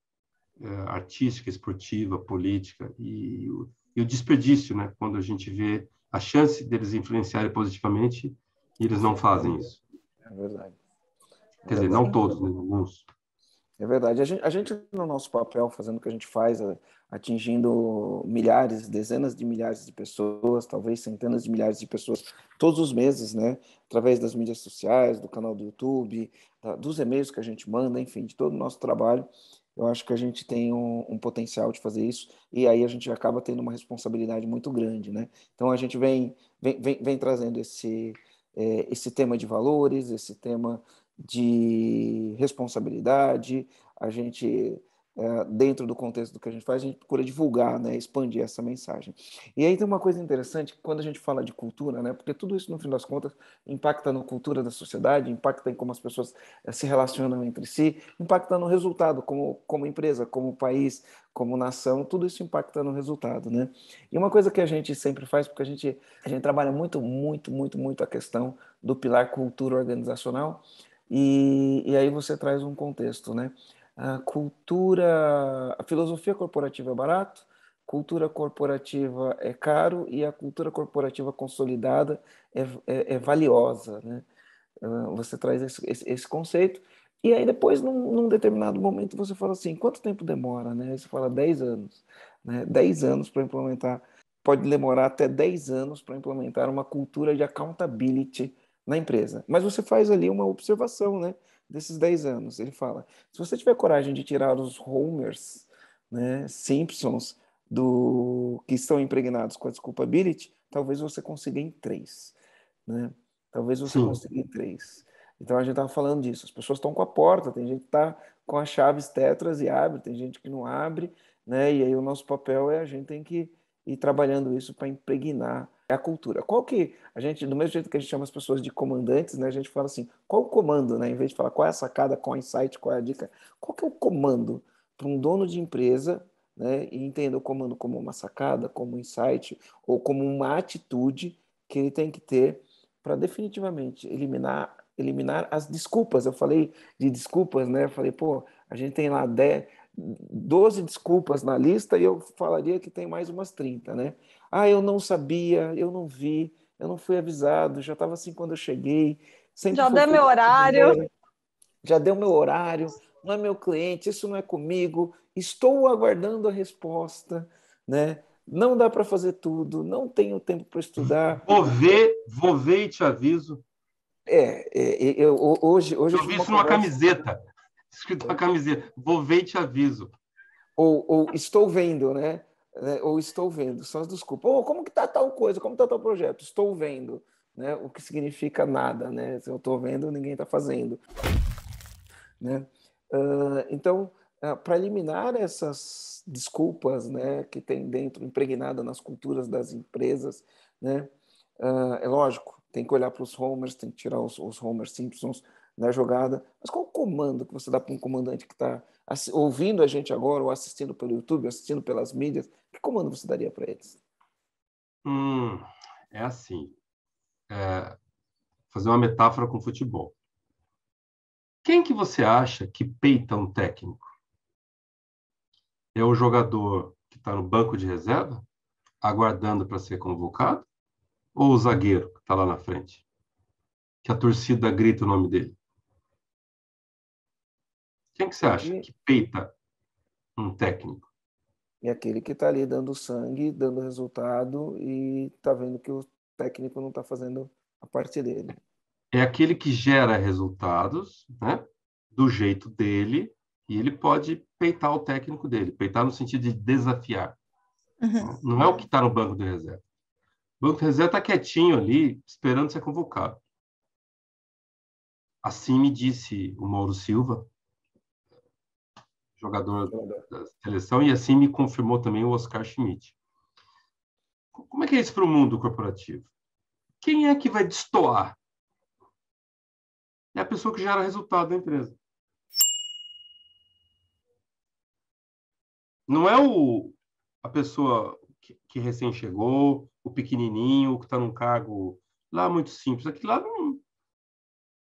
É, artística, esportiva, política e o, e o desperdício, né? Quando a gente vê a chance deles influenciarem positivamente e eles não fazem isso. É verdade. É Quer verdade. dizer, não todos, né? alguns. É verdade. A gente, a gente, no nosso papel, fazendo o que a gente faz, a, atingindo milhares, dezenas de milhares de pessoas, talvez centenas de milhares de pessoas todos os meses, né? Através das mídias sociais, do canal do YouTube, dos e-mails que a gente manda, enfim, de todo o nosso trabalho. Eu acho que a gente tem um, um, potencial de fazer isso e aí a gente acaba tendo uma responsabilidade muito grande, né? Então a gente vem, vem, vem, vem trazendo esse, é, esse tema de valores, esse tema de responsabilidade, a gente é, dentro do contexto do que a gente faz, a gente procura divulgar, né, expandir essa mensagem. E aí tem uma coisa interessante, quando a gente fala de cultura, né, porque tudo isso, no fim das contas, impacta na cultura da sociedade, impacta em como as pessoas é, se relacionam entre si, impacta no resultado, como, como empresa, como país, como nação, tudo isso impacta no resultado, né? E uma coisa que a gente sempre faz, porque a gente, a gente trabalha muito, muito, muito, muito a questão do pilar cultura organizacional, e, e aí você traz um contexto, né? A cultura, a filosofia corporativa é barato, cultura corporativa é caro e a cultura corporativa consolidada é, é, é valiosa, né? Você traz esse, esse, esse, conceito e aí depois, num, num, determinado momento, você fala assim, quanto tempo demora, né? Você fala 10 anos, né? 10 anos para implementar, pode demorar até 10 anos para implementar uma cultura de accountability na empresa. Mas você faz ali uma observação, né? Desses 10 anos. Ele fala: se você tiver coragem de tirar os Homers, né, Simpsons, do que estão impregnados com a desculpability, talvez você consiga em três. Né? Talvez você Sim. consiga em três. Então a gente estava falando disso. As pessoas estão com a porta, tem gente que está com as chaves tetras e abre, tem gente que não abre, né? E aí o nosso papel é a gente tem que ir trabalhando isso para impregnar é a cultura. Qual que a gente, do mesmo jeito que a gente chama as pessoas de comandantes, né, a gente fala assim, qual o comando, né, em vez de falar qual é a sacada, qual é o insight, qual é a dica, qual que é o comando para um dono de empresa, né, e entenda o comando como uma sacada, como um insight ou como uma atitude que ele tem que ter para definitivamente eliminar eliminar as desculpas. Eu falei de desculpas, né? Eu falei, pô, a gente tem lá 10, 12 desculpas na lista e eu falaria que tem mais umas 30, né? Ah, eu não sabia, eu não vi, eu não fui avisado, já estava assim quando eu cheguei. já deu meu horário. Já deu meu horário, não é meu cliente, isso não é comigo, estou aguardando a resposta, né? Não dá para fazer tudo, não tenho tempo para estudar. Vou ver, vou ver e te aviso. É, é eu, hoje, hoje eu vi isso numa camiseta, *laughs* escrito na camiseta. Vou ver e te aviso. Ou, ou estou vendo, né? Né, ou estou vendo, são as desculpas. Ou como que está tal coisa, como está tal projeto? Estou vendo, né? O que significa nada, né? Se eu estou vendo, ninguém está fazendo, né? Uh, então, uh, para eliminar essas desculpas, né, que tem dentro impregnada nas culturas das empresas, né? Uh, é lógico, tem que olhar para os homers, tem que tirar os, os Homer Simpsons na jogada. Mas qual o comando que você dá para um comandante que está ouvindo a gente agora, ou assistindo pelo YouTube, assistindo pelas mídias? Que comando você daria para eles? Hum, é assim. É, fazer uma metáfora com futebol. Quem que você acha que peita um técnico? É o jogador que está no banco de reserva, aguardando para ser convocado? Ou o zagueiro que está lá na frente? Que a torcida grita o nome dele? Quem que você acha que peita um técnico? É aquele que está ali dando sangue, dando resultado e está vendo que o técnico não está fazendo a parte dele. É aquele que gera resultados, né? Do jeito dele e ele pode peitar o técnico dele, peitar no sentido de desafiar. Uhum. Não é o que está no banco de reserva. O banco de reserva está quietinho ali, esperando ser convocado. Assim me disse o Mauro Silva, jogador da seleção, e assim me confirmou também o Oscar Schmidt. Como é que é isso para o mundo corporativo? Quem é que vai destoar? É a pessoa que gera resultado da empresa. Não é o, a pessoa que, que recém chegou, o pequenininho, que está num cargo lá muito simples. Aquilo lá não,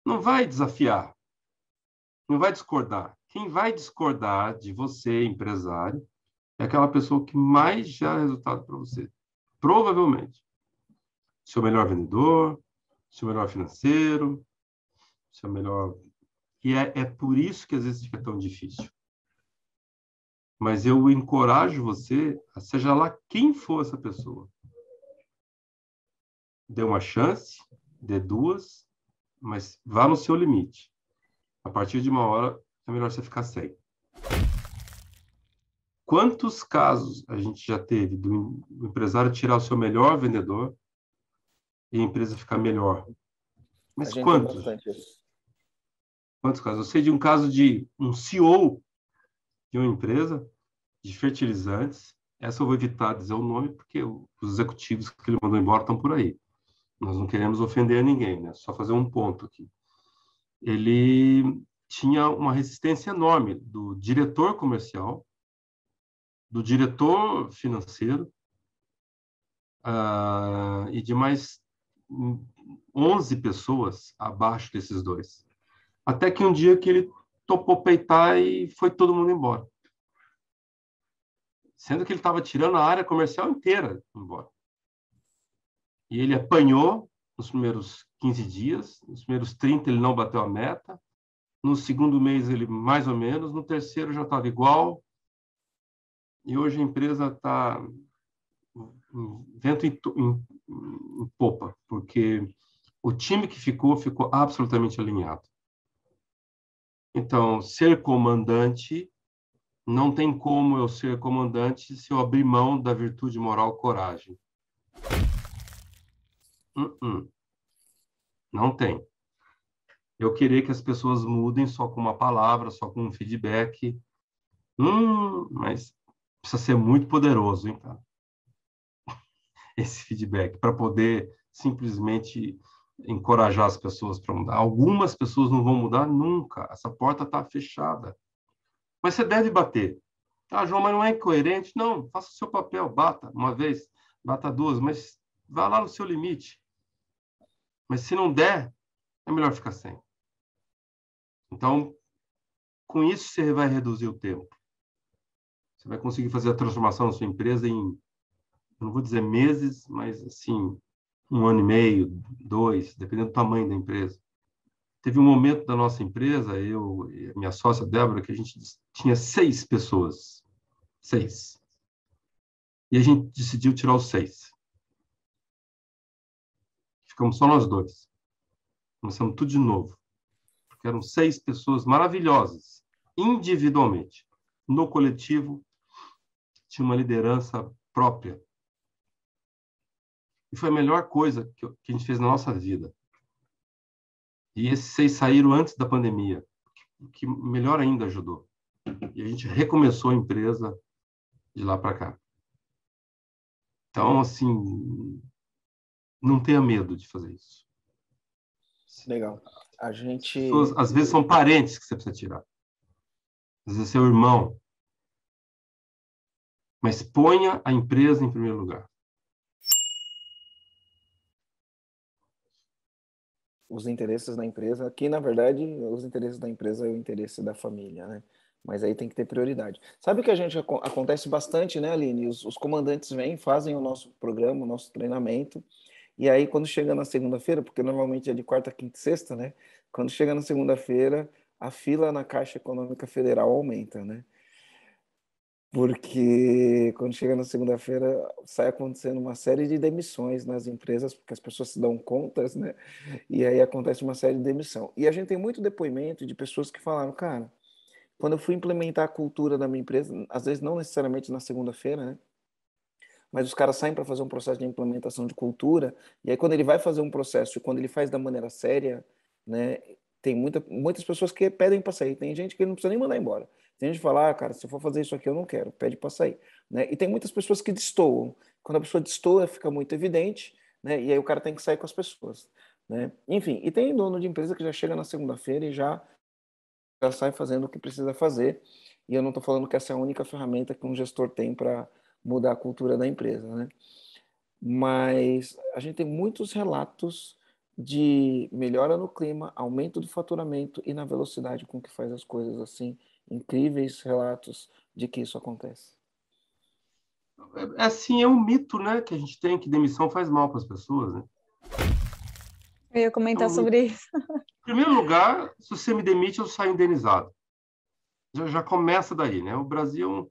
não vai desafiar, não vai discordar. Quem vai discordar de você, empresário, é aquela pessoa que mais gera resultado para você. Provavelmente. Seu melhor vendedor, seu melhor financeiro, seu melhor. E é, é por isso que às vezes fica tão difícil. Mas eu encorajo você, seja lá quem for essa pessoa, dê uma chance, dê duas, mas vá no seu limite. A partir de uma hora, é melhor você ficar sem. Quantos casos a gente já teve do empresário tirar o seu melhor vendedor e a empresa ficar melhor? Mas quantos? Quantos casos? Eu sei de um caso de um CEO de uma empresa de fertilizantes. Essa eu vou evitar dizer o nome, porque os executivos que ele mandou embora estão por aí. Nós não queremos ofender ninguém, né? Só fazer um ponto aqui. Ele tinha uma resistência enorme do diretor comercial, do diretor financeiro uh, e de mais 11 pessoas abaixo desses dois. Até que um dia que ele topou peitar e foi todo mundo embora. Sendo que ele estava tirando a área comercial inteira embora. E ele apanhou nos primeiros 15 dias, nos primeiros 30 ele não bateu a meta, no segundo mês ele mais ou menos, no terceiro já estava igual, e hoje a empresa está vento em, em, em popa, porque o time que ficou, ficou absolutamente alinhado. Então, ser comandante, não tem como eu ser comandante se eu abrir mão da virtude moral coragem. Uh -uh. Não tem. Eu querer que as pessoas mudem só com uma palavra, só com um feedback. Hum, mas precisa ser muito poderoso, hein, cara? *laughs* Esse feedback, para poder simplesmente encorajar as pessoas para mudar. Algumas pessoas não vão mudar nunca. Essa porta está fechada. Mas você deve bater. Ah, João, mas não é incoerente. Não, faça o seu papel, bata uma vez, bata duas, mas vá lá no seu limite. Mas se não der, é melhor ficar sem. Então, com isso, você vai reduzir o tempo. Você vai conseguir fazer a transformação da sua empresa em, não vou dizer meses, mas assim, um ano e meio, dois, dependendo do tamanho da empresa. Teve um momento da nossa empresa, eu e minha sócia Débora, que a gente tinha seis pessoas. Seis. E a gente decidiu tirar os seis. Ficamos só nós dois. Começamos tudo de novo. Porque eram seis pessoas maravilhosas, individualmente. No coletivo, tinha uma liderança própria. E foi a melhor coisa que, a gente fez na nossa vida. E esses seis saíram antes da pandemia, que melhor ainda ajudou. E a gente recomeçou a empresa de lá para cá. Então, assim, não tenha medo de fazer isso. Legal. A gente. Pessoas, às vezes são parentes que você precisa tirar. Às vezes é seu irmão. Mas ponha a empresa em primeiro lugar. Os interesses da empresa, aqui na verdade, os interesses da empresa é o interesse da família, né? Mas aí tem que ter prioridade. Sabe que a gente acontece bastante, né, Aline? Os, os comandantes vêm, fazem o nosso programa, o nosso treinamento, e aí, quando chega na segunda-feira, porque normalmente é de quarta, quinta e sexta, né? Quando chega na segunda-feira, a fila na Caixa Econômica Federal aumenta, né? Porque quando chega na segunda-feira, sai acontecendo uma série de demissões nas empresas, porque as pessoas se dão contas, né? E aí acontece uma série de demissão. E a gente tem muito depoimento de pessoas que falaram, cara, quando eu fui implementar a cultura da minha empresa, às vezes não necessariamente na segunda-feira, né? Mas os caras saem para fazer um processo de implementação de cultura, e aí quando ele vai fazer um processo, e quando ele faz da maneira séria, né, tem muita, muitas pessoas que pedem para sair, tem gente que não precisa nem mandar embora. Tem gente que fala, ah, cara, se eu for fazer isso aqui eu não quero, pede para sair. Né? E tem muitas pessoas que destoam. Quando a pessoa destoa, fica muito evidente, né? e aí o cara tem que sair com as pessoas. Né? Enfim, e tem dono de empresa que já chega na segunda-feira e já, já sai fazendo o que precisa fazer, e eu não estou falando que essa é a única ferramenta que um gestor tem para mudar a cultura da empresa, né? Mas a gente tem muitos relatos de melhora no clima, aumento do faturamento e na velocidade com que faz as coisas assim, incríveis relatos de que isso acontece. É, assim, é um mito, né, que a gente tem que demissão faz mal para as pessoas, né? Eu ia comentar é um sobre isso. Em primeiro lugar, se você me demite, eu saio indenizado. Já, já começa daí, né? O Brasil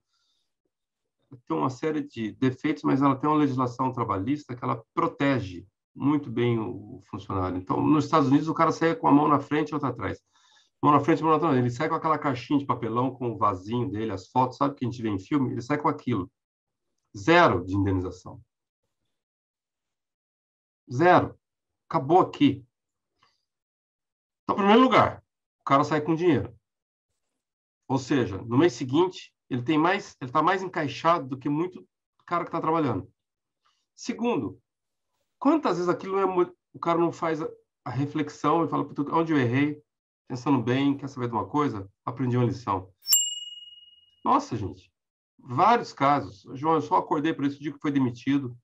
tem uma série de defeitos, mas ela tem uma legislação trabalhista que ela protege muito bem o funcionário. Então, nos Estados Unidos, o cara sai com a mão na frente e outra atrás. Mão na frente, mão atrás. Ele sai com aquela caixinha de papelão com o vasinho dele, as fotos, sabe que a gente vê em filme? Ele sai com aquilo. Zero de indenização. Zero. Acabou aqui. Então, em primeiro lugar, o cara sai com dinheiro. Ou seja, no mês seguinte, ele tem mais, ele está mais encaixado do que muito cara que está trabalhando. Segundo, quantas vezes aquilo é, o cara não faz a, a reflexão e fala, onde eu errei? Pensando bem, quer saber de uma coisa? Aprendi uma lição. Nossa, gente, vários casos. João, eu só acordei por isso, dia que foi demitido.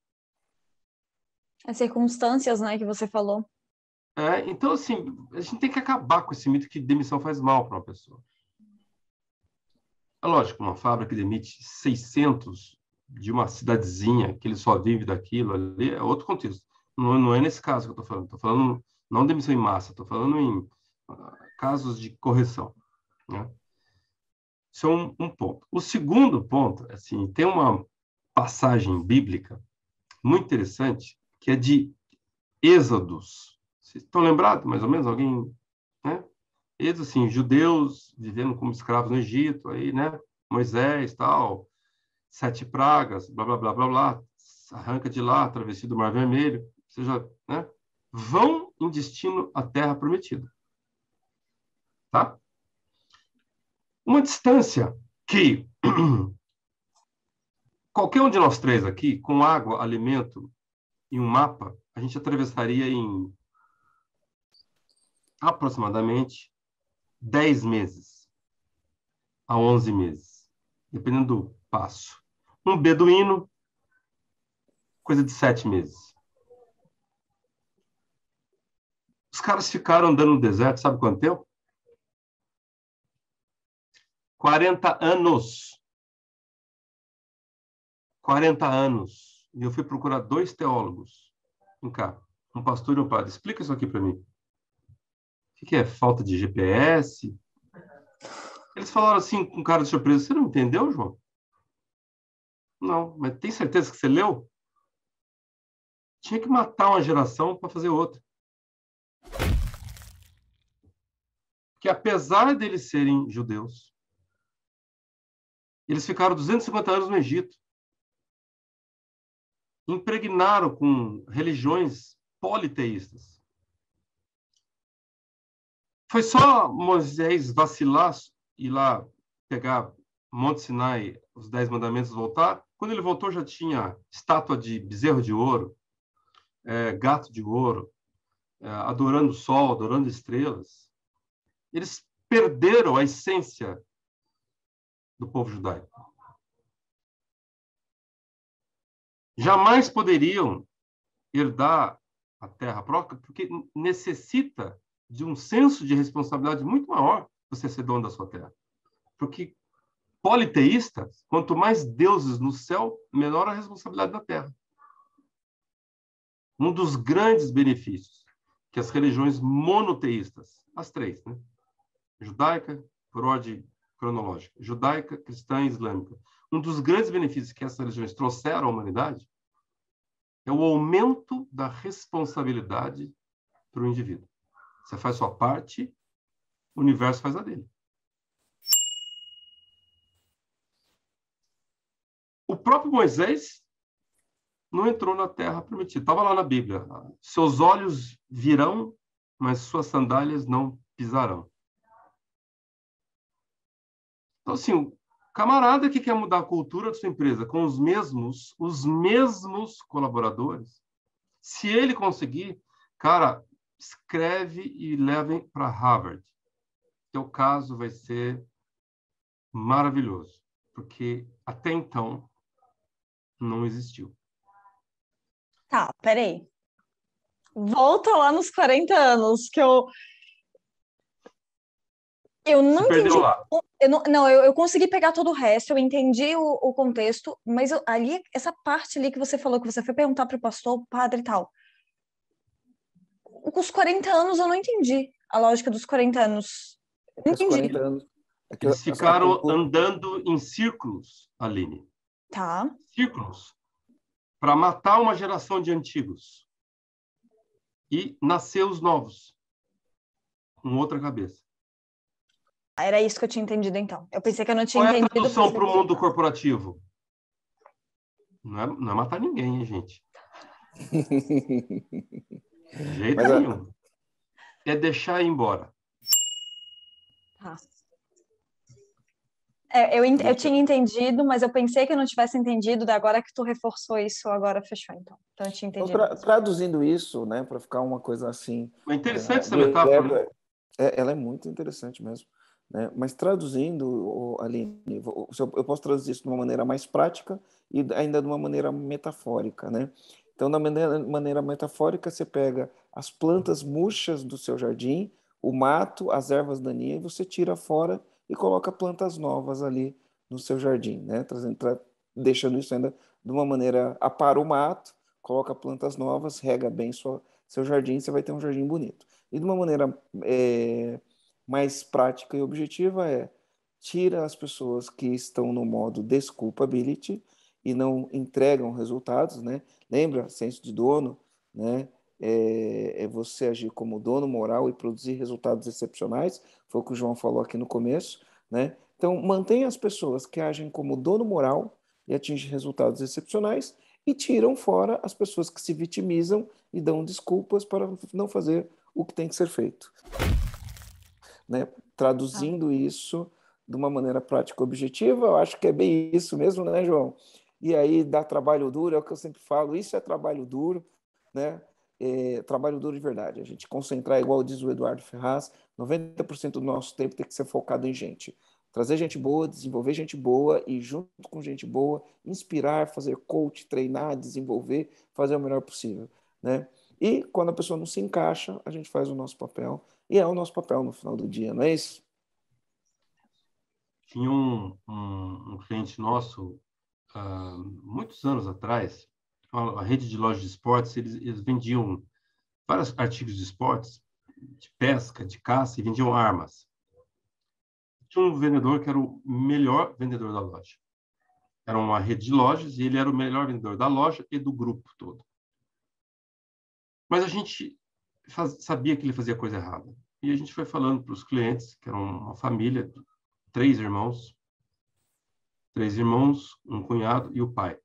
As circunstâncias, né, que você falou. É, então, assim, a gente tem que acabar com esse mito que demissão faz mal para uma pessoa. É lógico, uma fábrica que demite 600 de uma cidadezinha, que ele só vive daquilo ali, é outro contexto. Não, não é nesse caso que eu estou falando. Estou falando não demissão em massa, estou falando em uh, casos de correção. Né? Isso é um, um, ponto. O segundo ponto, assim, tem uma passagem bíblica muito interessante, que é de Êxodos. Vocês estão lembrados, mais ou menos? Alguém né? Eles, assim, judeus vivendo como escravos no Egito, aí, né? Moisés, tal, sete pragas, blá, blá, blá, blá, blá, arranca de lá, travessia do Mar Vermelho, seja, né? Vão em destino à Terra Prometida. Tá? Uma distância que *clears throat* qualquer um de nós três aqui, com água, alimento e um mapa, a gente atravessaria em aproximadamente 10 meses a 11 meses, dependendo do passo. Um beduíno, coisa de sete meses. Os caras ficaram andando no deserto, sabe quanto tempo? 40 anos. 40 anos. E eu fui procurar dois teólogos. Vem cá, um pastor e um padre. Explica isso aqui para mim. O que é falta de GPS? Eles falaram assim com cara de surpresa. Você não entendeu, João? Não, mas tem certeza que você leu? Tinha que matar uma geração para fazer outra. Que apesar deles serem judeus, eles ficaram 250 anos no Egito. Impregnaram com religiões politeístas. Foi só Moisés vacilar e lá pegar Monte Sinai, os Dez Mandamentos, voltar. Quando ele voltou, já tinha estátua de bezerro de ouro, é, gato de ouro, é, adorando o sol, adorando estrelas. Eles perderam a essência do povo judaico. Jamais poderiam herdar a terra própria, porque necessita de um senso de responsabilidade muito maior você ser dono da sua terra. Porque politeístas, quanto mais deuses no céu, menor a responsabilidade da terra. Um dos grandes benefícios que as religiões monoteístas, as três, né? judaica, por ordem cronológica, judaica, cristã e islâmica, um dos grandes benefícios que essas religiões trouxeram à humanidade é o aumento da responsabilidade para o indivíduo. Você faz sua parte, o universo faz a dele. O próprio Moisés não entrou na terra prometida. Estava lá na Bíblia. Seus olhos virão, mas suas sandálias não pisarão. Então, assim, o camarada que quer mudar a cultura da sua empresa com os mesmos, os mesmos colaboradores, se ele conseguir, cara, escreve e levem para Harvard. Teu caso vai ser maravilhoso, porque até então não existiu. Tá, peraí. Volta lá nos 40 anos, que eu. Eu não entendi. lá. Eu não, não eu, eu consegui pegar todo o resto, eu entendi o, o contexto, mas eu- ali, essa parte ali que você falou, que você foi perguntar para o pastor, o padre e tal. Com os 40 anos eu não entendi a lógica dos 40 anos. Não entendi. 40 anos. É que Eles ficaram andando em círculos, Aline. Tá. Círculos. Para matar uma geração de antigos. E nascer os novos. Com outra cabeça. Era isso que eu tinha entendido, então. Eu pensei que eu não tinha Qual é a entendido. tradução para o mundo corporativo? Não é, não é matar ninguém, hein, gente? *laughs* De jeito Mas a- nenhum. É deixar ir embora. Tá. É, eu, eu tinha entendido, mas eu pensei que eu não tivesse entendido, daí agora que tu reforçou isso, agora fechou, então. Então eu tinha Então, entendido. tra- traduzindo isso, né, para ficar uma coisa assim, É interessante essa do metáfora. né? verbo, é, ela é muito interessante mesmo. Né? Mas traduzindo, Aline, eu posso traduzir isso de uma maneira mais prática e ainda de uma maneira metafórica. Né? Então, da maneira, maneira metafórica, você pega as plantas murchas do seu jardim, o mato, as ervas daninhas, e você tira fora e coloca plantas novas ali no seu jardim, né? Trazendo, tra- deixando isso ainda de uma maneira, apara o mato, coloca plantas novas, rega bem sua, seu jardim, você vai ter um jardim bonito. E de uma maneira é, mais prática e objetiva é tira as pessoas que estão no modo desculpability e não entregam resultados, né? Lembra, senso de dono, né? É, é você agir como dono moral e produzir resultados excepcionais, foi o que o João falou aqui no começo, né? Então, mantenha as pessoas que agem como dono moral e atingem resultados excepcionais e tiram fora as pessoas que se vitimizam e dão desculpas para não fazer o que tem que ser feito. Né? Traduzindo isso de uma maneira prática e objetiva, eu acho que é bem isso mesmo, né, João? E aí dá trabalho duro, é o que eu sempre falo, isso é trabalho duro, né? É, trabalho duro de verdade. A gente concentrar, igual diz o Eduardo Ferraz, 90% do nosso tempo tem que ser focado em gente. Trazer gente boa, desenvolver gente boa e, junto com gente boa, inspirar, fazer coach, treinar, desenvolver, fazer o melhor possível. Né? E quando a pessoa não se encaixa, a gente faz o nosso papel. E é o nosso papel no final do dia, não é isso? Tinha um, um, um cliente nosso, uh, muitos anos atrás, uma, uma rede de lojas de esportes, eles, eles vendiam vários artigos de esportes, de pesca, de caça, e vendiam armas. Tinha um vendedor que era o melhor vendedor da loja. Era uma rede de lojas e ele era o melhor vendedor da loja e do grupo todo. Mas a gente faz, sabia que ele fazia coisa errada. E a gente foi falando para os clientes, que eram uma família, três irmãos, três irmãos, um cunhado e o pai.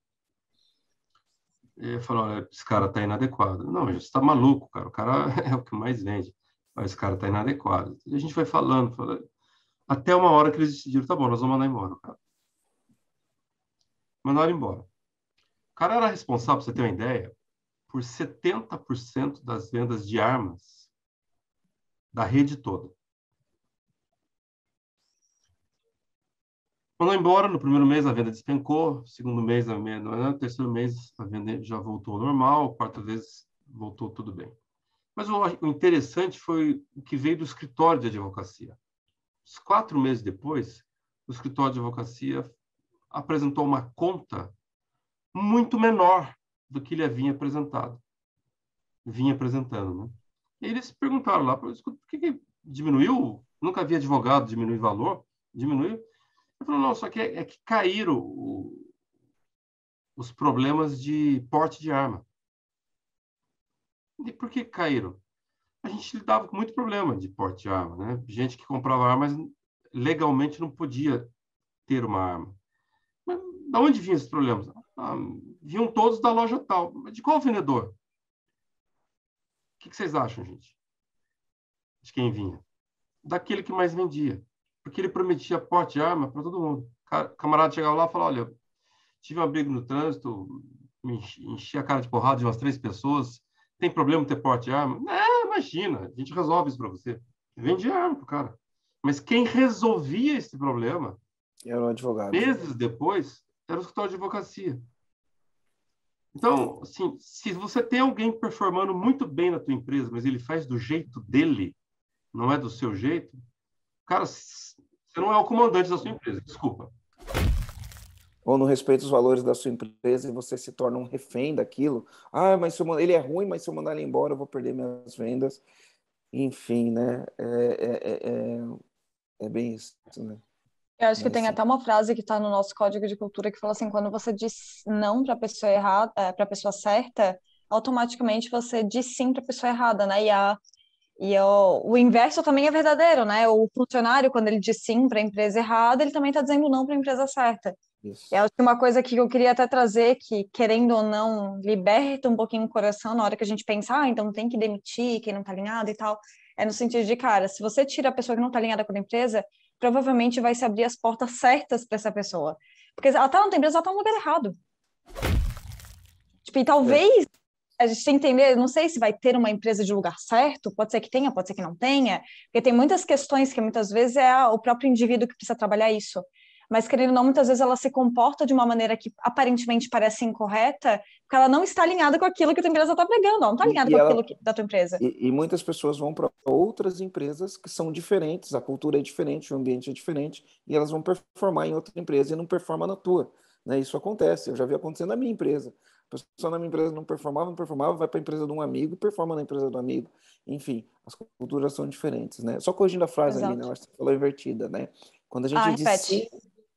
E falou, olha, esse cara está inadequado. Não, você está maluco, cara. O cara *laughs* é o que mais vende. Mas esse cara está inadequado. E a gente foi falando, falando, até uma hora que eles decidiram, tá bom, nós vamos mandar embora cara. Mandaram embora. O cara era responsável, para você ter uma ideia, por 70% das vendas de armas da rede toda. Mandou embora, no primeiro mês a venda despencou, segundo mês a venda, no terceiro mês a venda já voltou ao normal, quarta vez voltou tudo bem. Mas o, interessante foi o que veio do escritório de advocacia. Uns quatro meses depois, o escritório de advocacia apresentou uma conta muito menor do que ele havia apresentado, vinha apresentando, né? E eles perguntaram lá, por que, que diminuiu? Nunca havia advogado diminuir valor, diminuiu. Falou, não, só que é, é que caíram o, os problemas de porte de arma. E por que caíram? A gente lidava com muito problema de porte de arma, né? Gente que comprava armas legalmente não podia ter uma arma. Mas de onde vinham esses problemas? Ah, vinham todos da loja tal. Mas de qual vendedor? O que, que vocês acham, gente? De quem vinha? Daquele que mais vendia. Porque ele prometia porte de arma para todo mundo. O camarada chegava lá e falava, olha, tive uma briga no trânsito, me enchi, a cara de porrada de umas três pessoas, tem problema ter porte de arma? Não, imagina, a gente resolve isso para você. Vendia arma pro cara. Mas quem resolvia esse problema, era o advogado. meses depois, era o escritório de advocacia. Então, assim, se você tem alguém performando muito bem na tua empresa, mas ele faz do jeito dele, não é do seu jeito, cara, você não é o comandante da sua empresa, desculpa. Ou não respeita os valores da sua empresa e você se torna um refém daquilo. Ah, mas se eu, ele é ruim, mas se eu mandar ele embora, eu vou perder minhas vendas. Enfim, né? É, é, é, é bem isso, né? Eu acho que tem até uma frase que está no nosso código de cultura que fala assim: quando você diz não para a pessoa errada, é, para a pessoa certa, automaticamente você diz sim para a pessoa errada, né? E, a, e o, o inverso também é verdadeiro, né? O funcionário, quando ele diz sim para a empresa errada, ele também está dizendo não para a empresa certa. Isso. Eu acho que uma coisa que eu queria até trazer, que querendo ou não, liberta um pouquinho o coração na hora que a gente pensa, ah, então tem que demitir quem não está alinhado e tal, é no sentido de, cara, se você tira a pessoa que não está alinhada com a empresa, provavelmente vai se abrir as portas certas para essa pessoa. Porque ela está na empresa, ela está no lugar errado. Tipo, e talvez é. A gente tem que entender, não sei se vai ter uma empresa de lugar certo, pode ser que tenha, pode ser que não tenha, porque tem muitas questões que muitas vezes é o próprio indivíduo que precisa trabalhar isso mas querendo ou não, muitas vezes ela se comporta de uma maneira que aparentemente parece incorreta, porque ela não está alinhada com aquilo que a tua empresa está pregando, não está alinhada e com ela, aquilo que, da tua empresa. E, e muitas pessoas vão para outras empresas que são diferentes, a cultura é diferente, o ambiente é diferente, e elas vão performar em outra empresa e não performa na tua. Né? Isso acontece, eu já vi acontecendo na minha empresa. A pessoa na minha empresa não performava, não performava, vai para a empresa de um amigo e performa na empresa do amigo. Enfim, as culturas são diferentes, né? Só corrigindo a frase Exato. ali, né? Eu acho que você falou invertida, né? Quando a gente ah, diz sim,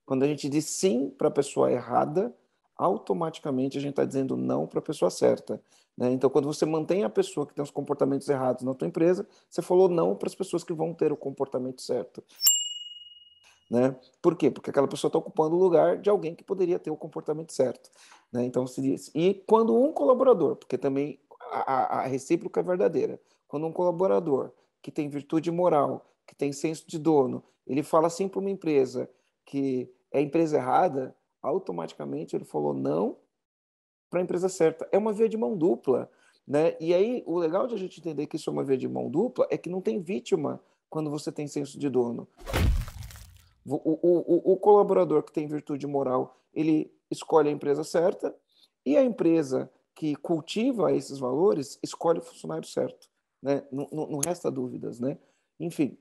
quando a gente diz sim para a pessoa errada, automaticamente a gente está dizendo não para a pessoa certa. Né? Então, quando você mantém a pessoa que tem os comportamentos errados na tua empresa, você falou não para as pessoas que vão ter o comportamento certo. Né? Por quê? Porque aquela pessoa está ocupando o lugar de alguém que poderia ter o comportamento certo. Né? Então, se diz, e quando um colaborador, porque também a, a recíproca é verdadeira, quando um colaborador que tem virtude moral, que tem senso de dono, ele fala assim para uma empresa que é empresa errada, automaticamente ele falou não para a empresa certa. É uma via de mão dupla. Né? E aí, o legal de a gente entender que isso é uma via de mão dupla é que não tem vítima quando você tem senso de dono. O, o, o, colaborador que tem virtude moral, ele escolhe a empresa certa e a empresa que cultiva esses valores escolhe o funcionário certo. Né? Não, não, não resta dúvidas. Né? Enfim,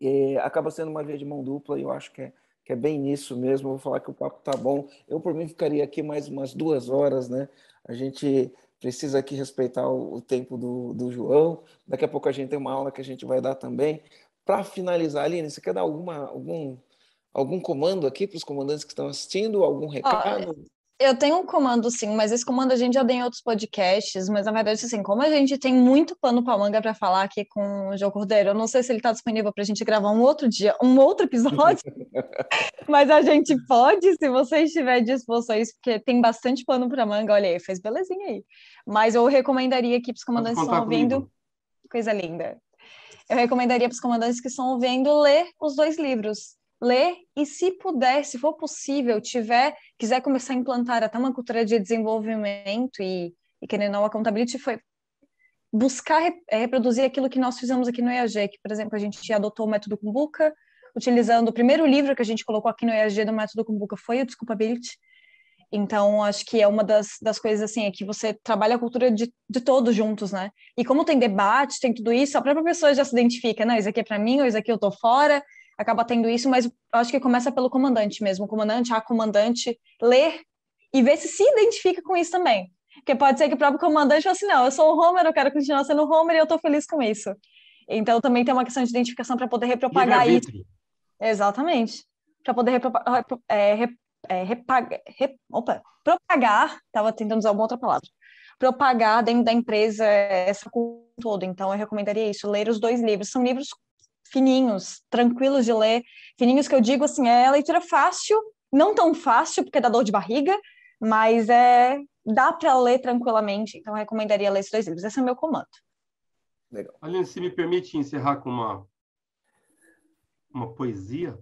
é, acaba sendo uma via de mão dupla e eu acho que é, que é bem nisso mesmo. vou falar que o papo tá bom. Eu, por mim, ficaria aqui mais umas duas horas, né? A gente precisa aqui respeitar o, o tempo do, do João. Daqui a pouco a gente tem uma aula que a gente vai dar também. Para finalizar, Aline, você quer dar alguma, algum, algum comando aqui para os comandantes que estão assistindo? Algum recado? Eu tenho um comando, sim, mas esse comando a gente já deu em outros podcasts, mas na verdade, assim, como a gente tem muito pano para manga para falar aqui com o João Cordeiro, eu não sei se ele está disponível para a gente gravar um outro dia, um outro episódio, *laughs* mas a gente pode, se você estiver disposto a isso, porque tem bastante pano para manga, olha aí, fez belezinha aí. Mas eu recomendaria aqui para os comandantes que estão ouvindo, comigo. coisa linda, eu recomendaria para os comandantes que estão ouvindo ler os dois livros, ler e, se puder, se for possível, tiver, quiser começar a implantar até uma cultura de desenvolvimento e, e querendo ou não, accountability foi buscar é, reproduzir aquilo que nós fizemos aqui no EAG, que, por exemplo, a gente adotou o método Kumbuka, utilizando o primeiro livro que a gente colocou aqui no EAG do método Kumbuka foi o Desculpability, então, acho que é uma das, das coisas assim, é que você trabalha a cultura de, de todos juntos, né? E como tem debate, tem tudo isso, a própria pessoa já se identifica, não, isso aqui é para mim, ou isso aqui eu tô fora, acaba tendo isso, mas acho que começa pelo comandante mesmo. O comandante, a comandante, ler e ver se se identifica com isso também. Porque pode ser que o próprio comandante fale assim: não, eu sou o Homer, eu quero continuar sendo o Homer e eu estou feliz com isso. Então também tem uma questão de identificação para poder repropagar isso. Exatamente. Para poder repropagar, é, é, rep, opa, propagar, estava tentando usar uma outra palavra, propagar dentro da empresa essa cultura toda. Então eu recomendaria isso, ler os dois livros. São livros fininhos, tranquilos de ler. Fininhos que eu digo assim, é leitura fácil, não tão fácil porque dá dor de barriga, mas é dá para ler tranquilamente. Então, eu recomendaria ler esses dois livros. Esse é o meu comando. Legal. Aline, se me permite encerrar com uma, uma poesia?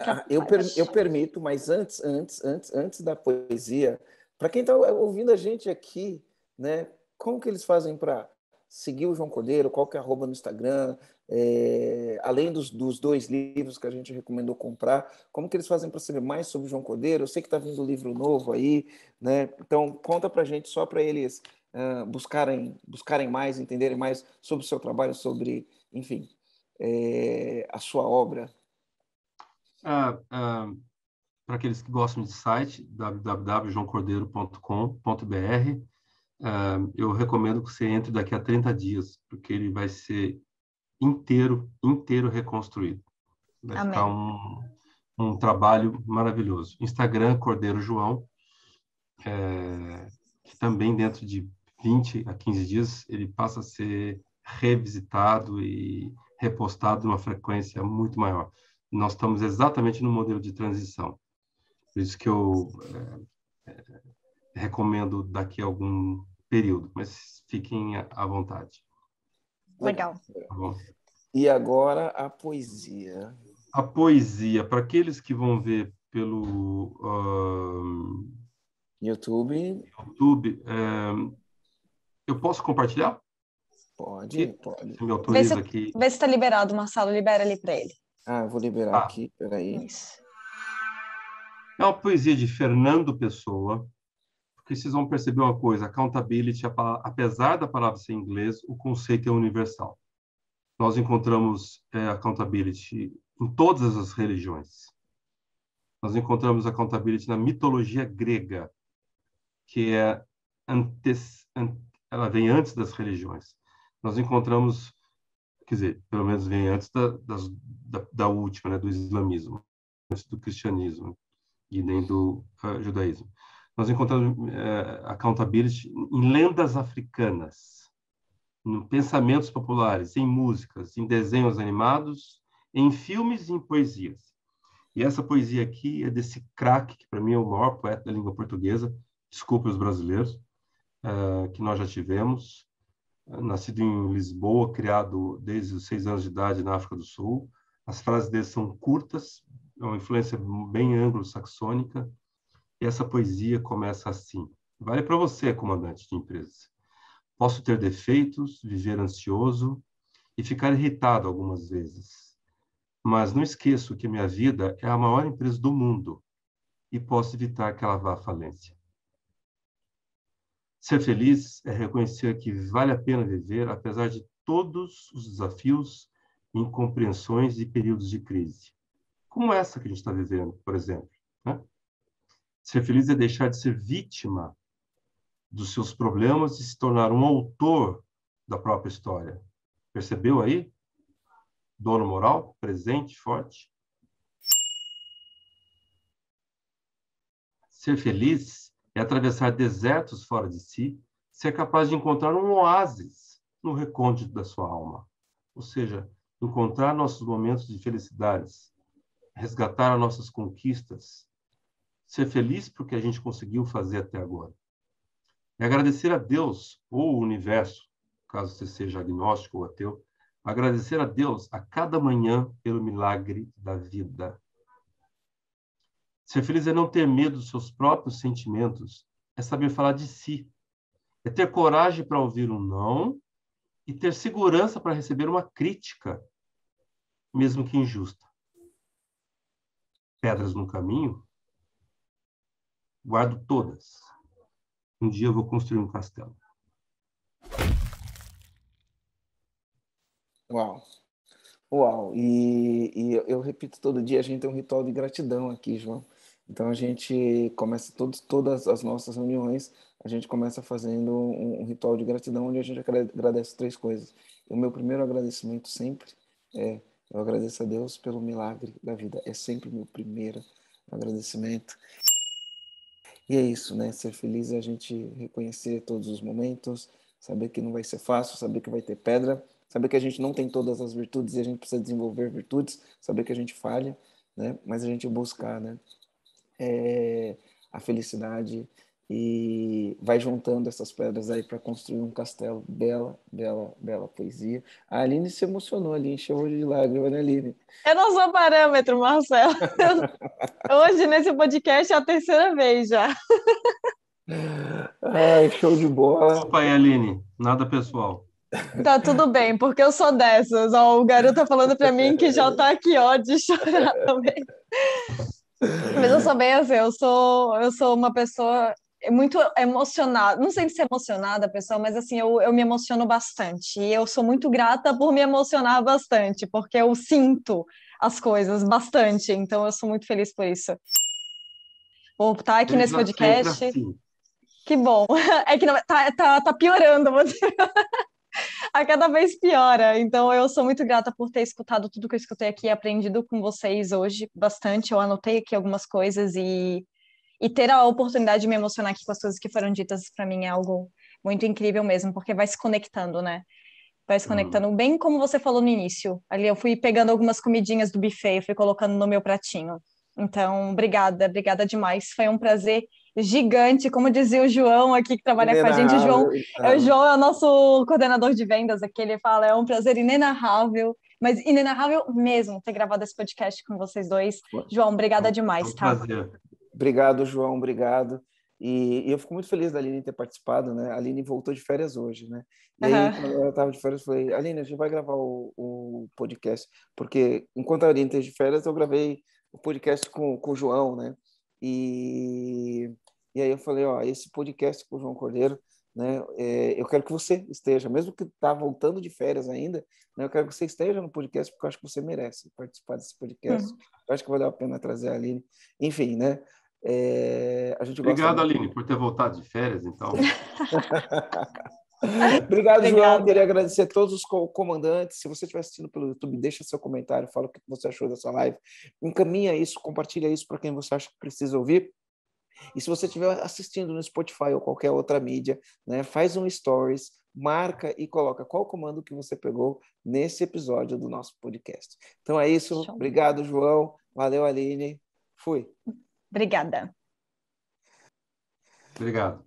Ah, eu, per, eu permito, mas antes, antes, antes, antes da poesia, para quem está ouvindo a gente aqui, né, como que eles fazem para seguir o João Cordeiro, qual que é a arroba no Instagram, é, além dos, dos, dois livros que a gente recomendou comprar, como que eles fazem para saber mais sobre o João Cordeiro? Eu sei que está vindo um livro novo aí, né? Então conta para a gente só para eles uh, buscarem, buscarem mais, entenderem mais sobre o seu trabalho, sobre, enfim, é, a sua obra. Ah, ah, para aqueles que gostam de site, www.joãocordeiro.com.br uh, eu recomendo que você entre daqui a 30 dias, porque ele vai ser inteiro, inteiro reconstruído. Vai Amém. ficar um, um trabalho maravilhoso. Instagram Cordeiro João, é, que também dentro de 20 a 15 dias ele passa a ser revisitado e repostado numa frequência muito maior. Nós estamos exatamente no modelo de transição. Por isso que eu é, é, recomendo daqui a algum período, mas fiquem à vontade. Legal. Tá e agora a poesia. A poesia, para aqueles que vão ver pelo uh, YouTube. YouTube, é, eu posso compartilhar? Pode, e, pode. Vê se, aqui. Vê se está liberado, Marcelo, libera ali para ele. Ah, eu vou liberar ah. aqui, peraí. Isso. É uma poesia de Fernando Pessoa, porque vocês vão perceber uma coisa, accountability, apesar da palavra ser em inglês, o conceito é universal. Nós encontramos é, accountability em todas as religiões. Nós encontramos accountability na mitologia grega, que é antes, ela vem antes das religiões. Nós encontramos, quer dizer, pelo menos vem antes da, das, da, da última, né, do islamismo, antes do cristianismo e nem do uh, judaísmo. Nós encontramos uh, accountability em lendas africanas, em pensamentos populares, em músicas, em desenhos animados, em filmes e em poesias. E essa poesia aqui é desse craque, que para mim é o maior poeta da língua portuguesa, desculpe os brasileiros, uh, que nós já tivemos, nascido em Lisboa, criado desde os seis anos de idade na África do Sul. As frases dele são curtas, é uma influência bem anglo-saxônica, e essa poesia começa assim. Vale para você, comandante de empresa. Posso ter defeitos, viver ansioso e ficar irritado algumas vezes. Mas não esqueço que minha vida é a maior empresa do mundo e posso evitar que ela vá à falência. Ser feliz é reconhecer que vale a pena viver apesar de todos os desafios, incompreensões e períodos de crise como essa que a gente está vivendo, por exemplo. Né? Ser feliz é deixar de ser vítima dos seus problemas e se tornar um autor da própria história. Percebeu aí? Dono moral, presente, forte. Ser feliz é atravessar desertos fora de si, ser capaz de encontrar um oásis no recôndito da sua alma. Ou seja, encontrar nossos momentos de felicidades, resgatar as nossas conquistas, ser feliz porque a gente conseguiu fazer até agora. E agradecer a Deus ou o universo, caso você seja agnóstico ou ateu, agradecer a Deus a cada manhã pelo milagre da vida. Ser feliz é não ter medo dos seus próprios sentimentos, é saber falar de si, é ter coragem para ouvir um não e ter segurança para receber uma crítica, mesmo que injusta pedras no caminho, guardo todas. Um dia eu vou construir um castelo. Uau. Uau. E, e eu repito todo dia, a gente tem um ritual de gratidão aqui, João. Então a gente começa todos, todas as nossas reuniões, a gente começa fazendo um, um, ritual de gratidão onde a gente agradece três coisas. O meu primeiro agradecimento sempre é eu agradeço a Deus pelo milagre da vida. É sempre o meu primeiro agradecimento. E é isso, né? Ser feliz é a gente reconhecer todos os momentos, saber que não vai ser fácil, saber que vai ter pedra, saber que a gente não tem todas as virtudes e a gente precisa desenvolver virtudes, saber que a gente falha, né? Mas a gente buscar, né? É, a felicidade e vai juntando essas pedras aí para construir um castelo. Bela, bela, bela poesia. A Aline se emocionou ali, encheu de lágrimas, né, Aline? Eu não sou parâmetro, Marcelo. *laughs* Hoje, nesse podcast, é a terceira vez já. *laughs* Ai, show de bola. Opa aí, Aline, nada pessoal. Tá tudo bem, porque eu sou dessas. Ó, o garoto tá falando para mim que já tá aqui, ó, de chorar também. *laughs* Mas eu sou bem assim, eu sou, eu sou uma pessoa muito emocionada, não sei se é emocionada, pessoal, mas assim, eu, eu me emociono bastante. E eu sou muito grata por me emocionar bastante, porque eu sinto as coisas bastante, então eu sou muito feliz por isso. Vou estar aqui nesse podcast. Assim. Que bom. *laughs* É que não, tá, tá, tá piorando. *laughs* a cada vez piora. Então, eu sou muito grata por ter escutado tudo que eu escutei aqui, aprendido com vocês hoje bastante. Eu anotei aqui algumas coisas e, e ter a oportunidade de me emocionar aqui com as coisas que foram ditas para mim é algo muito incrível mesmo, porque vai se conectando, né? Vai se conectando hum. bem como você falou no início. Ali eu fui pegando algumas comidinhas do buffet, fui colocando no meu pratinho. Então, obrigada, obrigada demais. Foi um prazer gigante, como dizia o João aqui que trabalha com a gente. O João, é, o João é o nosso coordenador de vendas aqui. Ele fala: é um prazer inenarrável, mas inenarrável mesmo ter gravado esse podcast com vocês dois. João, obrigada demais, tá? Prazer. Obrigado, João, obrigado. E, e, eu fico muito feliz da Aline ter participado, né? A Aline voltou de férias hoje, né? E aí, uhum. quando ela estava de férias, eu falei, Aline, a gente vai gravar o, o podcast, porque enquanto a Aline esteve de férias, eu gravei o podcast com, com o João, né? E, e aí eu falei, ó, esse podcast com o João Cordeiro, né? É, eu quero que você esteja, mesmo que tá voltando de férias ainda, né? Eu quero que você esteja no podcast, porque eu acho que você merece participar desse podcast. Uhum. Eu acho que valeu a pena trazer a Aline. Enfim, né? É, Obrigado, Aline, por ter voltado de férias, então. *laughs* Obrigado, João. Queria agradecer a todos os comandantes. Se você estiver assistindo pelo YouTube, deixa seu comentário, fala o que você achou dessa live. Encaminha isso, compartilha isso para quem você acha que precisa ouvir. E se você estiver assistindo no Spotify ou qualquer outra mídia, né, faz um stories, marca e coloca qual comando que você pegou nesse episódio do nosso podcast. Então é isso. Show. Obrigado, João. Valeu, Aline. Fui. Obrigada. Obrigado.